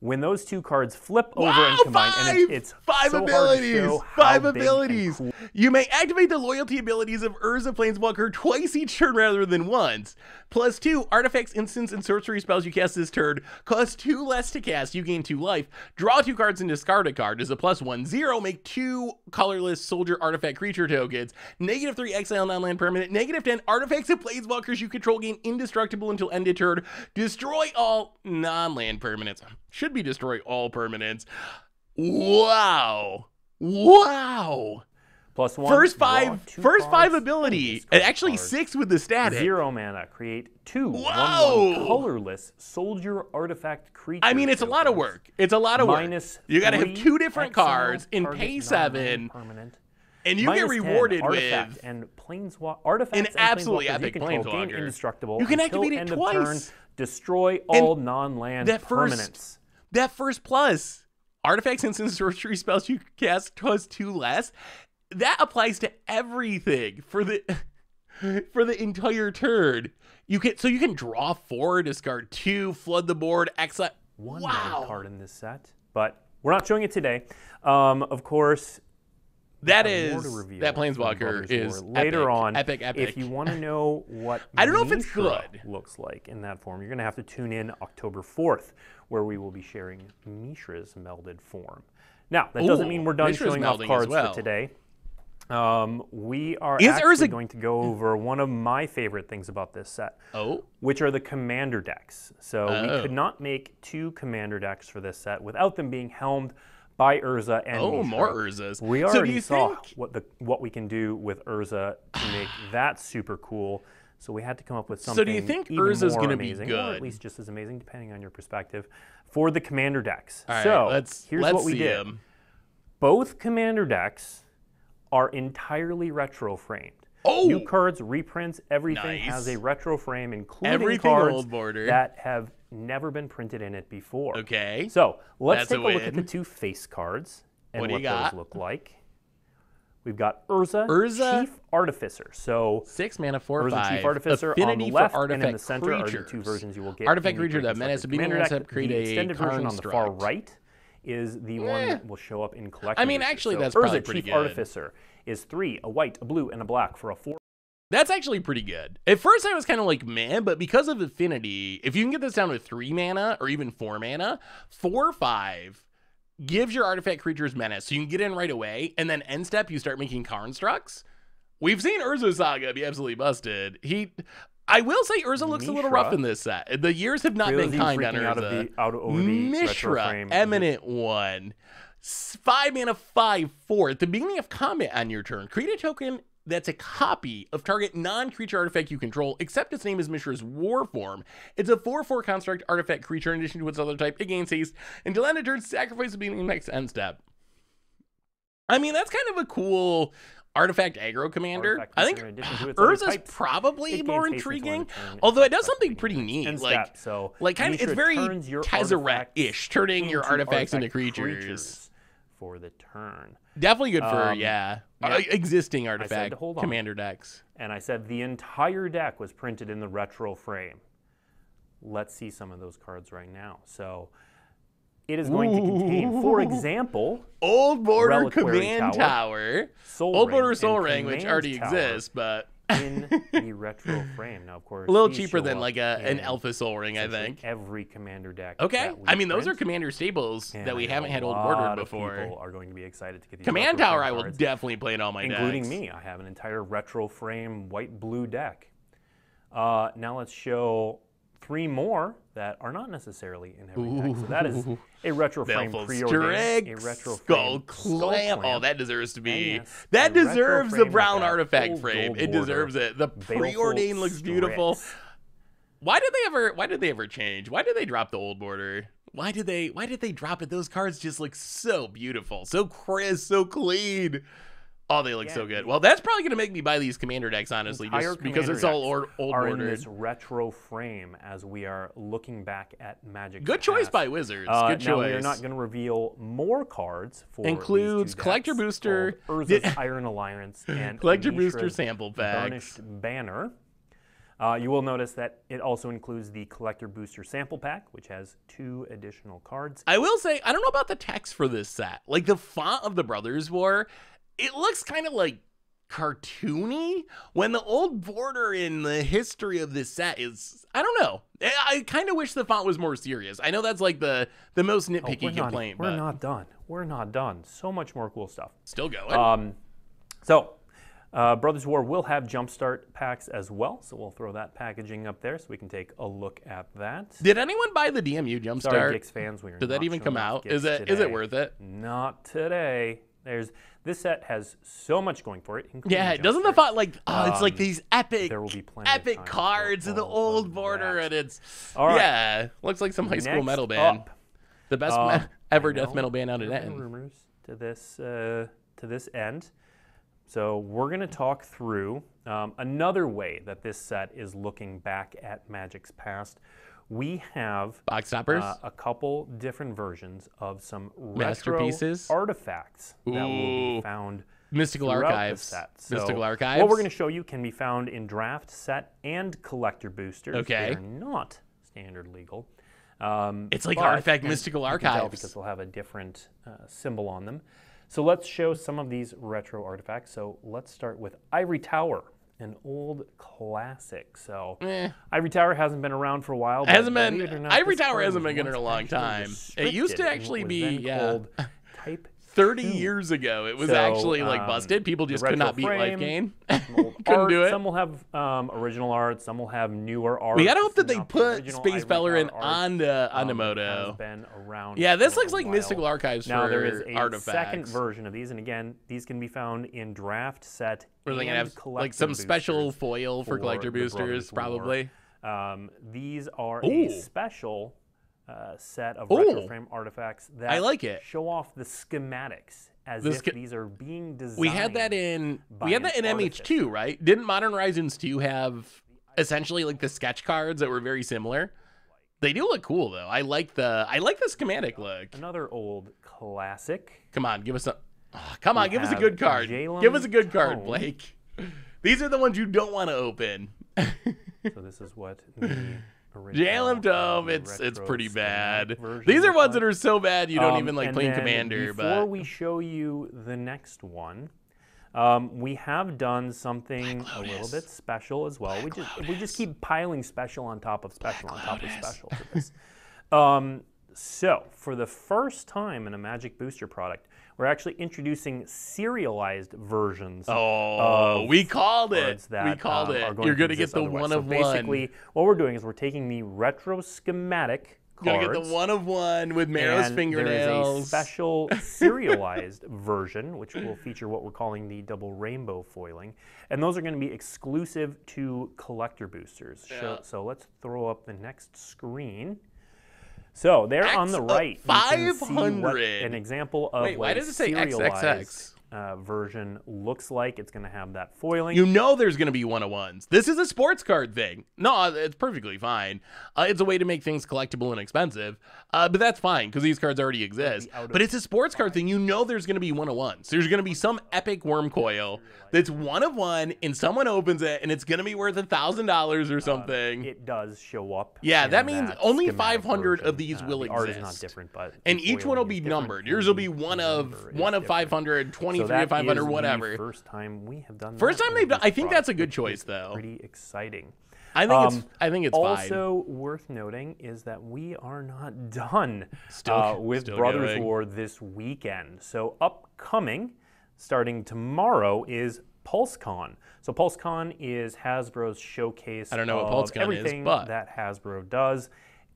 When those two cards flip over Wow, and combine, five, and it- it's five so hard to abilities, five abilities. cool- You may activate the loyalty abilities of Urza Planeswalker twice each turn rather than once. Plus two, artifacts, instants, and sorcery spells you cast this turn cost two less to cast. You gain two life. Draw two cards and discard a card. As a plus one zero, make two colorless soldier artifact creature tokens. Negative three, exile non-land permanent. Negative ten, artifacts and planeswalkers you control gain indestructible until end of turn. Destroy all non-land permanents. Should be destroy all permanents. Wow. Wow. Plus one. First five, first five ability, and actually cards. six with the static. Zero mana. Create two Whoa! one-one colorless soldier artifact creatures. I mean, it's a lot of work. It's a lot of work. You got to have two different cards in pay seven, Permanent. and you Minus get 10, rewarded artifact with. and planeswalk artifacts An and absolutely epic you control gain indestructible. You can activate it twice. Turn, destroy all non-land that first- permanents. That first plus artifacts, instant sorcery spells you cast cost two less. That applies to everything for the for the entire turn. You can so you can draw four, discard two, flood the board, exile. One wow, card in this set, but we're not showing it today. Um, of course, that is that planeswalker is later epic, on. Epic, epic. If you want to know what I don't know if it's good. looks like in that form, you're going to have to tune in October 4th, where we will be sharing Mishra's melded form. Now, that doesn't mean we're done Mishra's showing off cards well. for today. Um, we are Is actually Urza- going to go over one of my favorite things about this set oh, which are the commander decks. So we Oh. could not make two commander decks for this set without them being helmed by Urza and oh, Mishra. more Urzas. We so already do you saw think? what the what we can do with Urza to make that super cool. So we had to come up with something. So something do you think even Urza's more gonna be amazing, or at least just as amazing, depending on your perspective, for the commander decks. All right, so let's here's let's what we see did. 'em. Both commander decks are entirely retro framed. Oh! New cards, reprints, everything Nice. has a retro frame, including Everything cards old border. that have never been printed in it before. Okay. So let's That's take a, look at the win. two face cards and What what, do you got? those look like. We've got Urza, Urza- Chief Artificer. So Six mana, four Urza five. Chief Artificer Affinity on the left for and artifact in the center are the two versions you will get. Artifact creature that menace Constructed a Commander step, create the a extended version on the far construct. right is the one Eh. that will show up in collector. I mean, actually, So that's Urza probably pretty Chief good. Artificer is three, a white, a blue, and a black for a four. That's actually pretty good. At first, I was kind of like, man, but because of affinity, if you can get this down to three mana or even four mana, four or five gives your artifact creatures menace, so you can get in right away, and then end step you start making constructs. We've seen Urza Saga be absolutely busted. He, I will say, Urza looks a little rough in this set. The years have not been kind on freaking out of Urza. the out retro Mishra, eminent one. Five mana, five, four. At the beginning of combat on your turn, create a token that's a copy of target non-creature artifact you control, except its name is Mishra's War Form. It's a 4-4 construct artifact creature in addition to its other type. It gains haste. Until end of turn, sacrifice the beginning of next end step. I mean, that's kind of a cool artifact aggro commander. Artifact I think creature in addition to its other Urza's probably more intriguing. end of turn. Although it does something pretty neat, like step. so like kind of it's very turns your Tezzeret-ish, turning your artifacts into artifact creatures. for the turn. Definitely good for Um, yeah, yeah. uh, existing artifact commander decks. And I said the entire deck was printed in the retro frame. Let's see some of those cards right now. So it is going to contain, for example, Old Border Reliquary Command Tower, Tower, Sol Old Border Sol Ring, which already Tower exists, but in the retro frame. Now, of course, a little cheaper than like a an Alpha Sol Ring, I think. Every commander deck. Okay, I mean those are commander staples And that we haven't had Old Border before. People are going to be excited to get these Command Tower, I will cards, definitely play in all my including decks. me. I have an entire retro frame white blue deck. Uh, now let's show three more that are not necessarily in every deck. So that is a retro frame Baleful preordained, a retro Skull frame Skull oh, Clamp. Oh, that deserves to be. And yes, that a deserves the brown artifact frame. It border. deserves it. The Baleful preordained looks beautiful. Strix. Why did they ever? Why did they ever change? Why did they drop the old border? Why did they? Why did they drop it? Those cards just look so beautiful, so crisp, so clean. Oh, they look Yeah, so good. Well, that's probably gonna make me buy these commander decks, honestly, just because it's all or, old are in this retro frame as we are looking back at Magic. Good choice past. by Wizards. Uh, good now choice. we are not going to reveal more cards for Includes Collector Booster, Urza's Iron Alliance, and Collector Booster sample packs. Burnished Banner. Uh, you will notice that it also includes the Collector Booster sample pack, which has two additional cards. I will say, I don't know about the text for this set. Like the font of the Brothers War, it looks kind of like cartoony when the old border in the history of this set is I don't know. I, I kind of wish the font was more serious. I know that's like the the most Oh, nitpicky we're not, complaint, we're but not done. We're not done. So much more cool stuff. still going. Um, so, uh, Brothers War will have Jumpstart packs as well, so we'll throw that packaging up there so we can take a look at that. Did anyone buy the DMU Jumpstart? Sorry, Gix fans, we are Did that even come out? Is it is it worth it? Not today. There's this set has so much going for it. including Yeah, it doesn't the font like oh, it's like Um, these epic there will be epic cards in the old border that. and it's All right. yeah, looks like some high school Next metal band. up, The best uh, ever death metal band out of that. rumors to this uh, to this end. So we're going to talk through um, another way that this set is looking back at Magic's past. We have Box toppers. uh, a couple different versions of some retro Masterpieces? artifacts that will be found Mystical Archives. set. So Mystical Archives. What we're going to show you can be found in draft, set, and collector boosters. Okay. They are not standard legal. Um, It's like Artifact Mystical Archives. because they'll have a different uh, symbol on them. So let's show some of these retro artifacts. So let's start with Ivory Tower, an old classic. So Eh. Ivory Tower hasn't been around for a while. but Hasn't been- believe it or not, Ivory Tower hasn't been good in a long time. It used to actually be, yeah. Type 30 two. years ago, it was So, actually like um, busted. People just could not beat Life frame, Gain. Couldn't art. do it. Some will have um, original art. Some will have newer art. We gotta hope that they put Space Ivory Feller in Tower art, on the on the moto. been around Yeah, this looks like while. Mystical Archives Now there is a artifacts. second version of these, and again, these can be found in draft set We're and have like some special foil for for collector boosters, probably. Um, these are Ooh. a special uh, set of Ooh. retro frame artifacts that I like it. show off the schematics as The if sch- these are being designed. We had that in we had that in MH2, right? Didn't Modern Horizons 2 have essentially like the sketch cards that were very similar? They do look cool though. I like the I like the schematic look. Another old classic. Come on, give us a oh, come on, We give us a good card. Give us a good card, Tone. Blake. These are the ones you don't want to open. So this is what the Jalum Tome, uh, it's it's pretty bad. These are ones that are so bad you don't Um, even like playing Commander. Before But we show you the next one, um, we have done something a little bit special as well. we just we just keep piling special on top of special on top of special for this. Um, so for the first time in a Magic Booster product, we're actually introducing serialized versions. oh, of we called it. that We called um, it. going You're gonna get exist the one So of basically, one. what we're doing is we're taking the retro schematic Gonna get the one of one with Marrow's and fingernails. There is a special serialized version, which will feature what we're calling the double rainbow foiling, and those are going to be exclusive to collector boosters. So, Yeah. so let's throw up the next screen. So there on the right, you can see 500. an example of Wait, what why does it say serialized XXX? Uh, version looks like. It's going to have that foiling. You know there's going to be one of ones. This is a sports card thing. No, it's perfectly fine. Uh, it's a way to make things collectible and expensive. Uh, but that's fine because these cards already exist. But it's a sports card thing. You know there's going to be one of ones. There's going to be some epic Wurmcoil that's one of one, and someone opens it, and it's going to be worth a thousand dollars or something. it does show up. Yeah, that means only schematic 500 of these Uh, will the art is not exist. different, but and each one will be numbered. Yours will be one of one of different. 500, So 23 that of 500, is the whatever. First time we have done. First that time they've done- I think that's a good choice, though. Pretty exciting. I think it's Um, I think it's fine. Also worth noting is that we are not done Still- uh, with still Brothers going. War this weekend. So upcoming, starting tomorrow, is PulseCon. So PulseCon is Hasbro's showcase. I don't know what PulseCon is, everything but- that Hasbro does,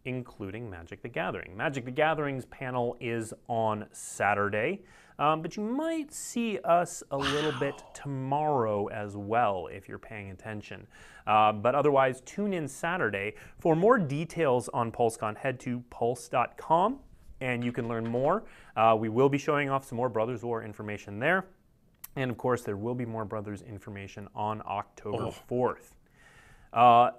including Magic the Gathering. Magic the Gathering's panel is on Saturday. Um, but you might see us a little bit tomorrow as well if you're paying attention. Uh, but otherwise, tune in Saturday. For more details on PulseCon, head to pulse.com and you can learn more. Uh, we will be showing off some more Brothers War information there. And of course, there will be more Brothers information on October 4th. Uh,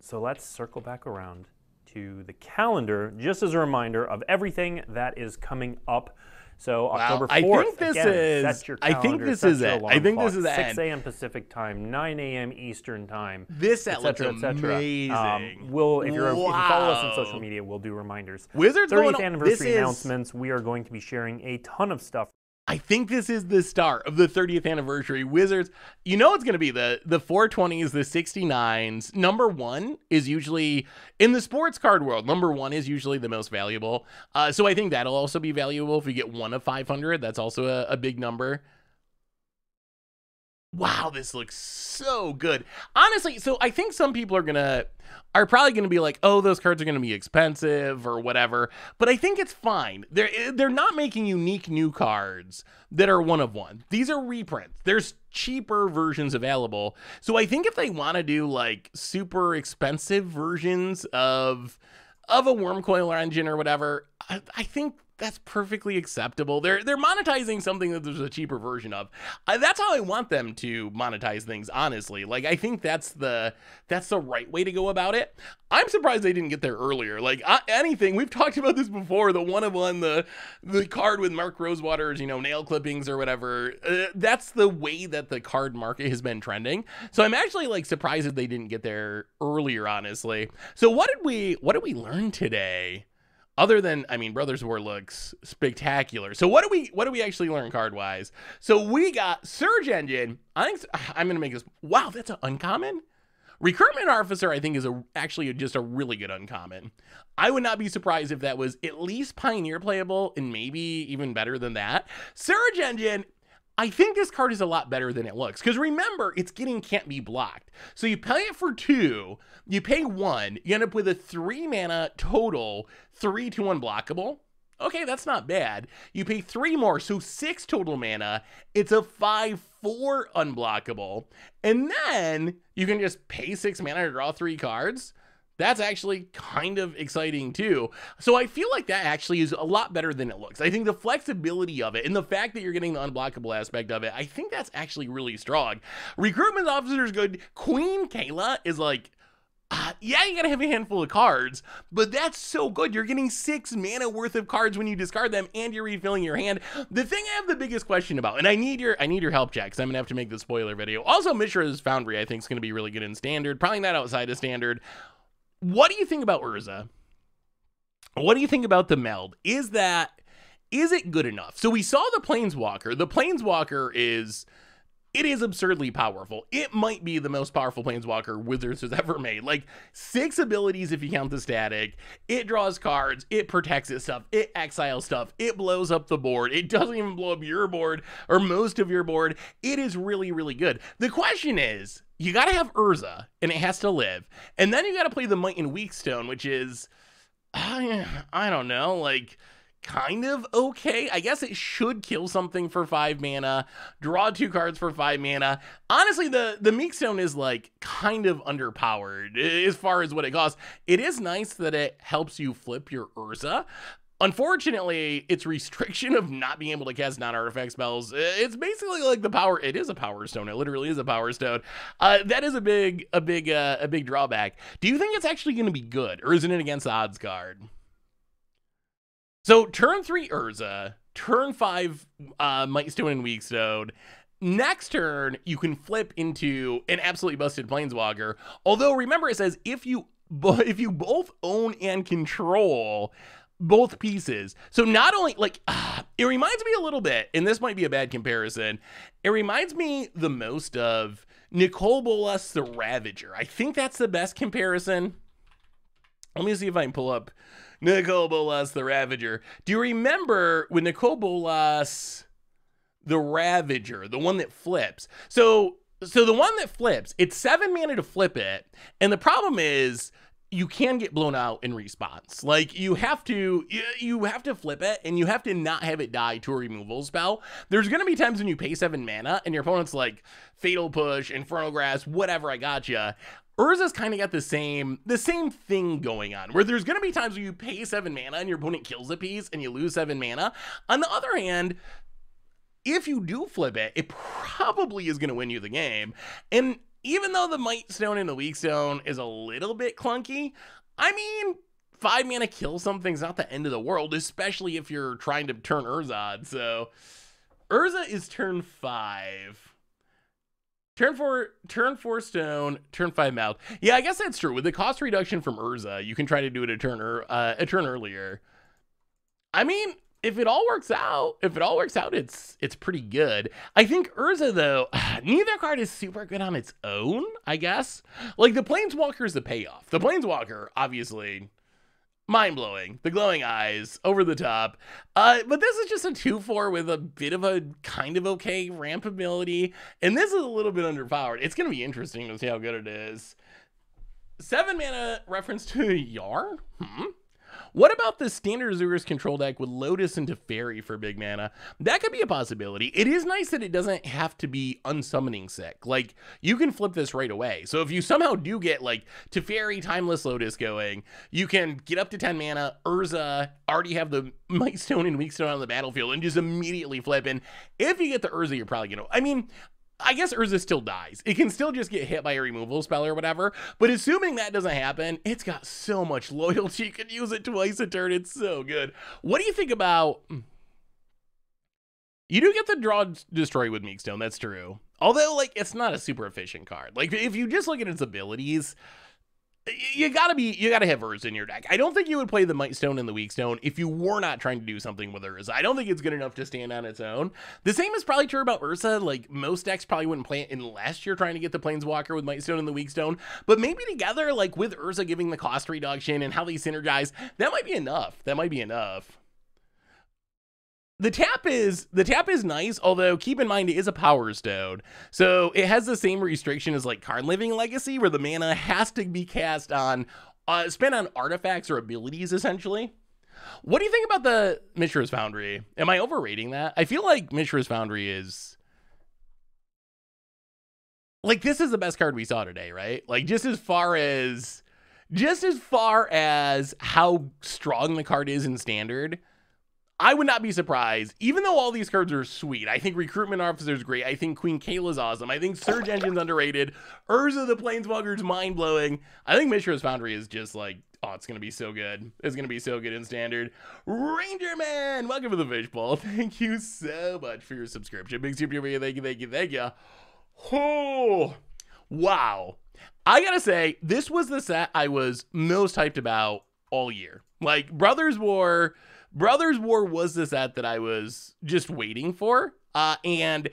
so let's circle back around to the calendar, just as a reminder of everything that is coming up. So October 4th, I think this again, is- your I think calendar, this is it. I think this is 6 a.m. Pacific time, 9 a.m. Eastern time. This et looks cetera, et cetera. amazing. Um, we'll, if, you're, if you follow us on social media, we'll do reminders. Wizards 30th going anniversary this is- announcements. We are going to be sharing a ton of stuff I think this is the start of the 30th anniversary. Wizards, you know it's going to be the the 420s, the 69s. Number 1 is usually in the sports card world. Number 1 is usually the most valuable. Uh, so I think that'll also be valuable if we get one of 500. That's also a, a big number. Wow, this looks so good. Honestly, so I think some people are to are probably to be like, "Oh, those cards are to be expensive or whatever." But I think it's fine. They're eh, they're not making unique new cards that are one of one. These are reprints. There's cheaper versions available. So I think if they want to do like super expensive versions of of a Wurmcoil Engine or whatever, I, I think that's perfectly acceptable. They're they're monetizing something that there's a cheaper version of. I, that's how I want them to monetize things. Honestly, like I think that's the that's the right way to go about it. I'm surprised they didn't get there earlier. Like uh, anything we've talked about this before. The one of one, the the card with Mark Rosewater's you know nail clippings or whatever. Uh, that's the way that the card market has been trending. So I'm actually like surprised that they didn't get there earlier. Honestly. So what did we what did we learn today? Other than I mean Brothers War looks spectacular. So what do we what do we actually learn card wise? So we got Surge Engine. I think I'm gonna make this. Wow, that's an uncommon. Recruitment Officer I think is a actually just a really good uncommon. I would not be surprised if that was at least Pioneer playable and maybe even better than that. Surge Engine. I think this card is a lot better than it looks. Because remember, it's getting can't be blocked. So you pay it for two, you pay one, you end up with a three mana total, three to unblockable. Okay, that's not bad. You pay three more, so six total mana. It's a five four unblockable. And then you can just pay six mana to draw three cards. That's actually kind of exciting too. So I feel like that actually is a lot better than it looks. I think the flexibility of it and the fact that you're getting the unblockable aspect of it, I think that's actually really strong. Recruitment officer is good. Queen Kayla is like, uh, yeah, you gotta have a handful of cards, but that's so good. You're getting six mana worth of cards when you discard them, and you're refilling your hand. The thing I have the biggest question about, and I need your I need your help, Jack, because I'm gonna have to make the spoiler video. Also, Mishra's Foundry I think is gonna be really good in standard, probably not outside of standard. What do you think about Urza? What do you think about the meld? Is that is it good enough? So we saw the Planeswalker. The Planeswalker is it is absurdly powerful. It might be the most powerful Planeswalker Wizards has ever made. Like six abilities if you count the static. It draws cards. It protects its stuff. It exiles stuff. It blows up the board. It doesn't even blow up your board or most of your board. It is really, really good. The question is, you got to have Urza and it has to live. And then you got to play the Might and Weakstone, which is I, I don't know, like kind of okay. I guess it should kill something for five mana, draw two cards for five mana. Honestly, the the Meek Stone is like kind of underpowered as far as what it costs. It is nice that it helps you flip your Urza. Unfortunately, its restriction of not being able to cast non-artifact spells, it's basically like the power. It is a Powerstone. It literally is a Powerstone. Uh, that is a big, a big, uh, a big drawback. Do you think it's actually going to be good, or isn't it against the odds card? So turn three Urza, turn five uh, Mightstone and Weakstone. Next turn, you can flip into an absolutely busted Planeswalker. Although remember, it says if you if you both own and control both pieces. So not only like uh, it reminds me a little bit, and this might be a bad comparison. It reminds me the most of Nicol Bolas the Ravager. I think that's the best comparison. Let me see if I can pull up Nicol Bolas the Ravager. Do you remember when Nicol Bolas the Ravager, the one that flips? So so the one that flips, it's seven mana to flip it, and the problem is you can get blown out in response. Like you have to you have to flip it and you have to not have it die to a removal spell. There's gonna be times when you pay seven mana and your opponent's like Fatal Push, Infernal Grasp, whatever I got you. Urza's kind of got the same the same thing going on, where there's gonna be times where you pay seven mana and your opponent kills a piece and you lose seven mana. On the other hand, if you do flip it, it probably is gonna win you the game. And even though the Mightstone and the Weakstone is a little bit clunky, I mean, five mana kill something's not the end of the world, especially if you're trying to turn Urza. So Urza is turn five. Turn four, turn four stone, turn five mouth. Yeah, I guess that's true. With the cost reduction from Urza, you can try to do it a turn, uh, a turn earlier. I mean, if it all works out, if it all works out, it's it's pretty good. I think Urza though, neither card is super good on its own. I guess like the Planeswalker is the payoff. The Planeswalker, obviously, mind blowing. The glowing eyes, over the top. Uh, but this is just a two four with a bit of a kind of okay ramp ability, and this is a little bit underpowered. It's gonna be interesting to see how good it is. Seven mana reference to Yar. Hmm. What about the standard Azorius control deck with Lotus into Teferi for big mana? That could be a possibility. It is nice that it doesn't have to be unsummoning sick. Like, you can flip this right away. So if you somehow do get, like, Teferi Timeless Lotus going, you can get up to 10 mana, Urza, already have the Mightstone and Weakstone on the battlefield, and just immediately flip. And if you get the Urza, you're probably going to... I mean, I guess Urza still dies. It can still just get hit by a removal spell or whatever. But assuming that doesn't happen, it's got so much loyalty. You can use it twice a turn. It's so good. What do you think about? Hmm. You do get the draw destroy with Meekstone. That's true. Although, like, it's not a super efficient card. Like, if you just look at its abilities, you gotta be you gotta have Urza in your deck. I don't think you would play the Mightstone and the Weakstone if you were not trying to do something with Urza. I don't think it's good enough to stand on its own. The same is probably true about Urza. Like most decks probably wouldn't play it unless you're trying to get the Planeswalker with Mightstone and the Weakstone. But maybe together, like with Urza giving the cost reduction and how they synergize, that might be enough. That might be enough. The tap is the tap is nice, although keep in mind it is a Powerstone. So it has the same restriction as like Karn Living Legacy, where the mana has to be cast on uh spent on artifacts or abilities essentially. What do you think about the Mishra's Foundry? Am I overrating that? I feel like Mishra's Foundry is like this is the best card we saw today, right? Like just as far as just as far as how strong the card is in standard I would not be surprised, even though all these cards are sweet. I think Recruitment Officer is great. I think Queen Kayla's awesome. I think Surge Engine's underrated. Urza the Planeswalker's mind blowing. I think Mishra's Foundry is just like, oh, it's going to be so good. It's going to be so good in standard. Ranger Man, welcome to the Fishbowl. Thank you so much for your subscription. Big super for you. Thank you, thank you, thank you. Oh, wow. I got to say, this was the set I was most hyped about all year. Like, Brothers War Brothers War was the set that I was just waiting for. Uh, and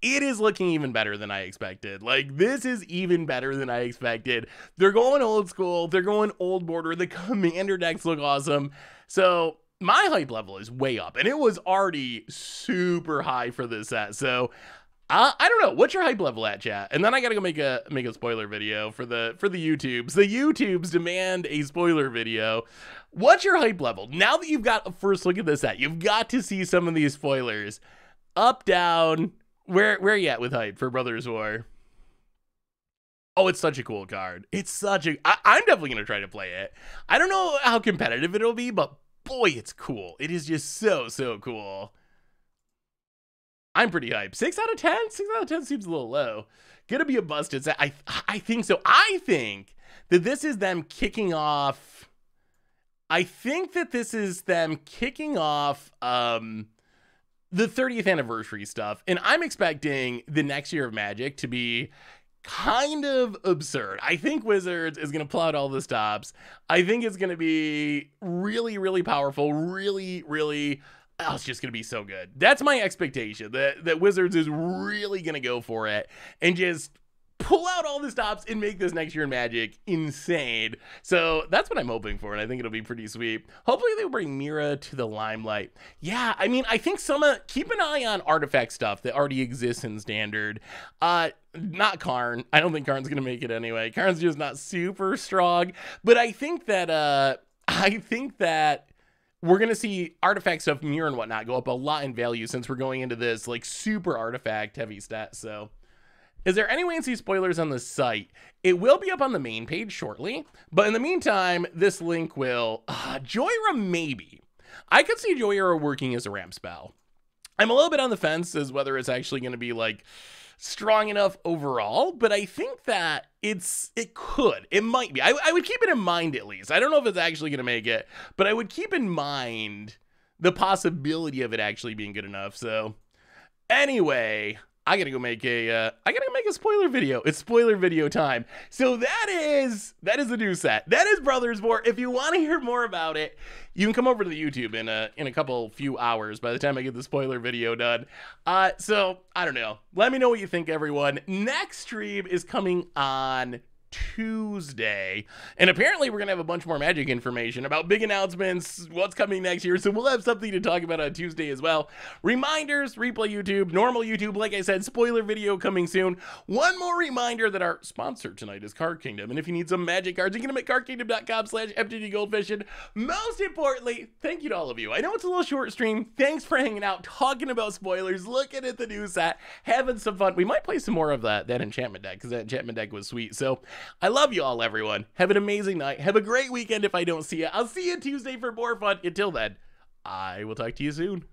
it is looking even better than I expected. Like, this is even better than I expected. They're going old school, they're going old border. The commander decks look awesome. So, my hype level is way up, and it was already super high for this set. So, Uh, I don't know. What's your hype level at, chat? And then I gotta go make a make a spoiler video for the for the YouTubes. The YouTubes demand a spoiler video. What's your hype level? Now that you've got a first look at this set, you've got to see some of these spoilers. Up, down. Where where are you at with hype for Brothers War? Oh, it's such a cool card. It's such a. I, I'm definitely gonna try to play it. I don't know how competitive it'll be, but boy, it's cool. It is just so so cool. I'm pretty hyped. Six out of ten. Six out of ten seems a little low. Gonna be a busted set. I I think so. I think that this is them kicking off. I think that this is them kicking off um the 30th anniversary stuff, and I'm expecting the next year of Magic to be kind of absurd. I think Wizards is going to pull out all the stops. I think it's going to be really, really powerful, really, really oh, it's just gonna be so good. That's my expectation. That that Wizards is really gonna go for it and just pull out all the stops and make this next year in Magic insane. So that's what I'm hoping for, and I think it'll be pretty sweet. Hopefully they'll bring Mira to the limelight. Yeah, I mean, I think some uh, keep an eye on artifact stuff that already exists in standard. Uh not Karn. I don't think Karn's gonna make it anyway. Karn's just not super strong. But I think that uh I think that we're gonna see artifact stuff, mirror and whatnot go up a lot in value since we're going into this like super artifact heavy stat. So, is there any way to see spoilers on the site? It will be up on the main page shortly, but in the meantime, this link will uh, Jhoira maybe. I could see Jhoira working as a ramp spell. I'm a little bit on the fence as whether it's actually going to be like strong enough overall, but I think that it's it could. It might be. I, I would keep it in mind at least. I don't know if it's actually going to make it, but I would keep in mind the possibility of it actually being good enough. So, anyway, I gotta go make a uh, I gotta make a spoiler video. It's spoiler video time. So that is that is the new set. That is Brothers War. If you want to hear more about it, you can come over to the YouTube in a in a couple few hours by the time I get the spoiler video done. Uh so I don't know. Let me know what you think, everyone. Next stream is coming on Tuesday. And apparently, we're going to have a bunch more magic information about big announcements, what's coming next year. So we'll have something to talk about on Tuesday as well. Reminders, replay YouTube, normal YouTube. Like I said, spoiler video coming soon. One more reminder that our sponsor tonight is Card Kingdom. And if you need some magic cards, you can get them at cardkingdom.com slash Goldfish. And most importantly, thank you to all of you. I know it's a little short stream. Thanks for hanging out, talking about spoilers, looking at the new set, having some fun. We might play some more of that, that enchantment deck because that enchantment deck was sweet. So I love you all, everyone. Have an amazing night. Have a great weekend if I don't see you. I'll see you Tuesday for more fun. Until then, I will talk to you soon.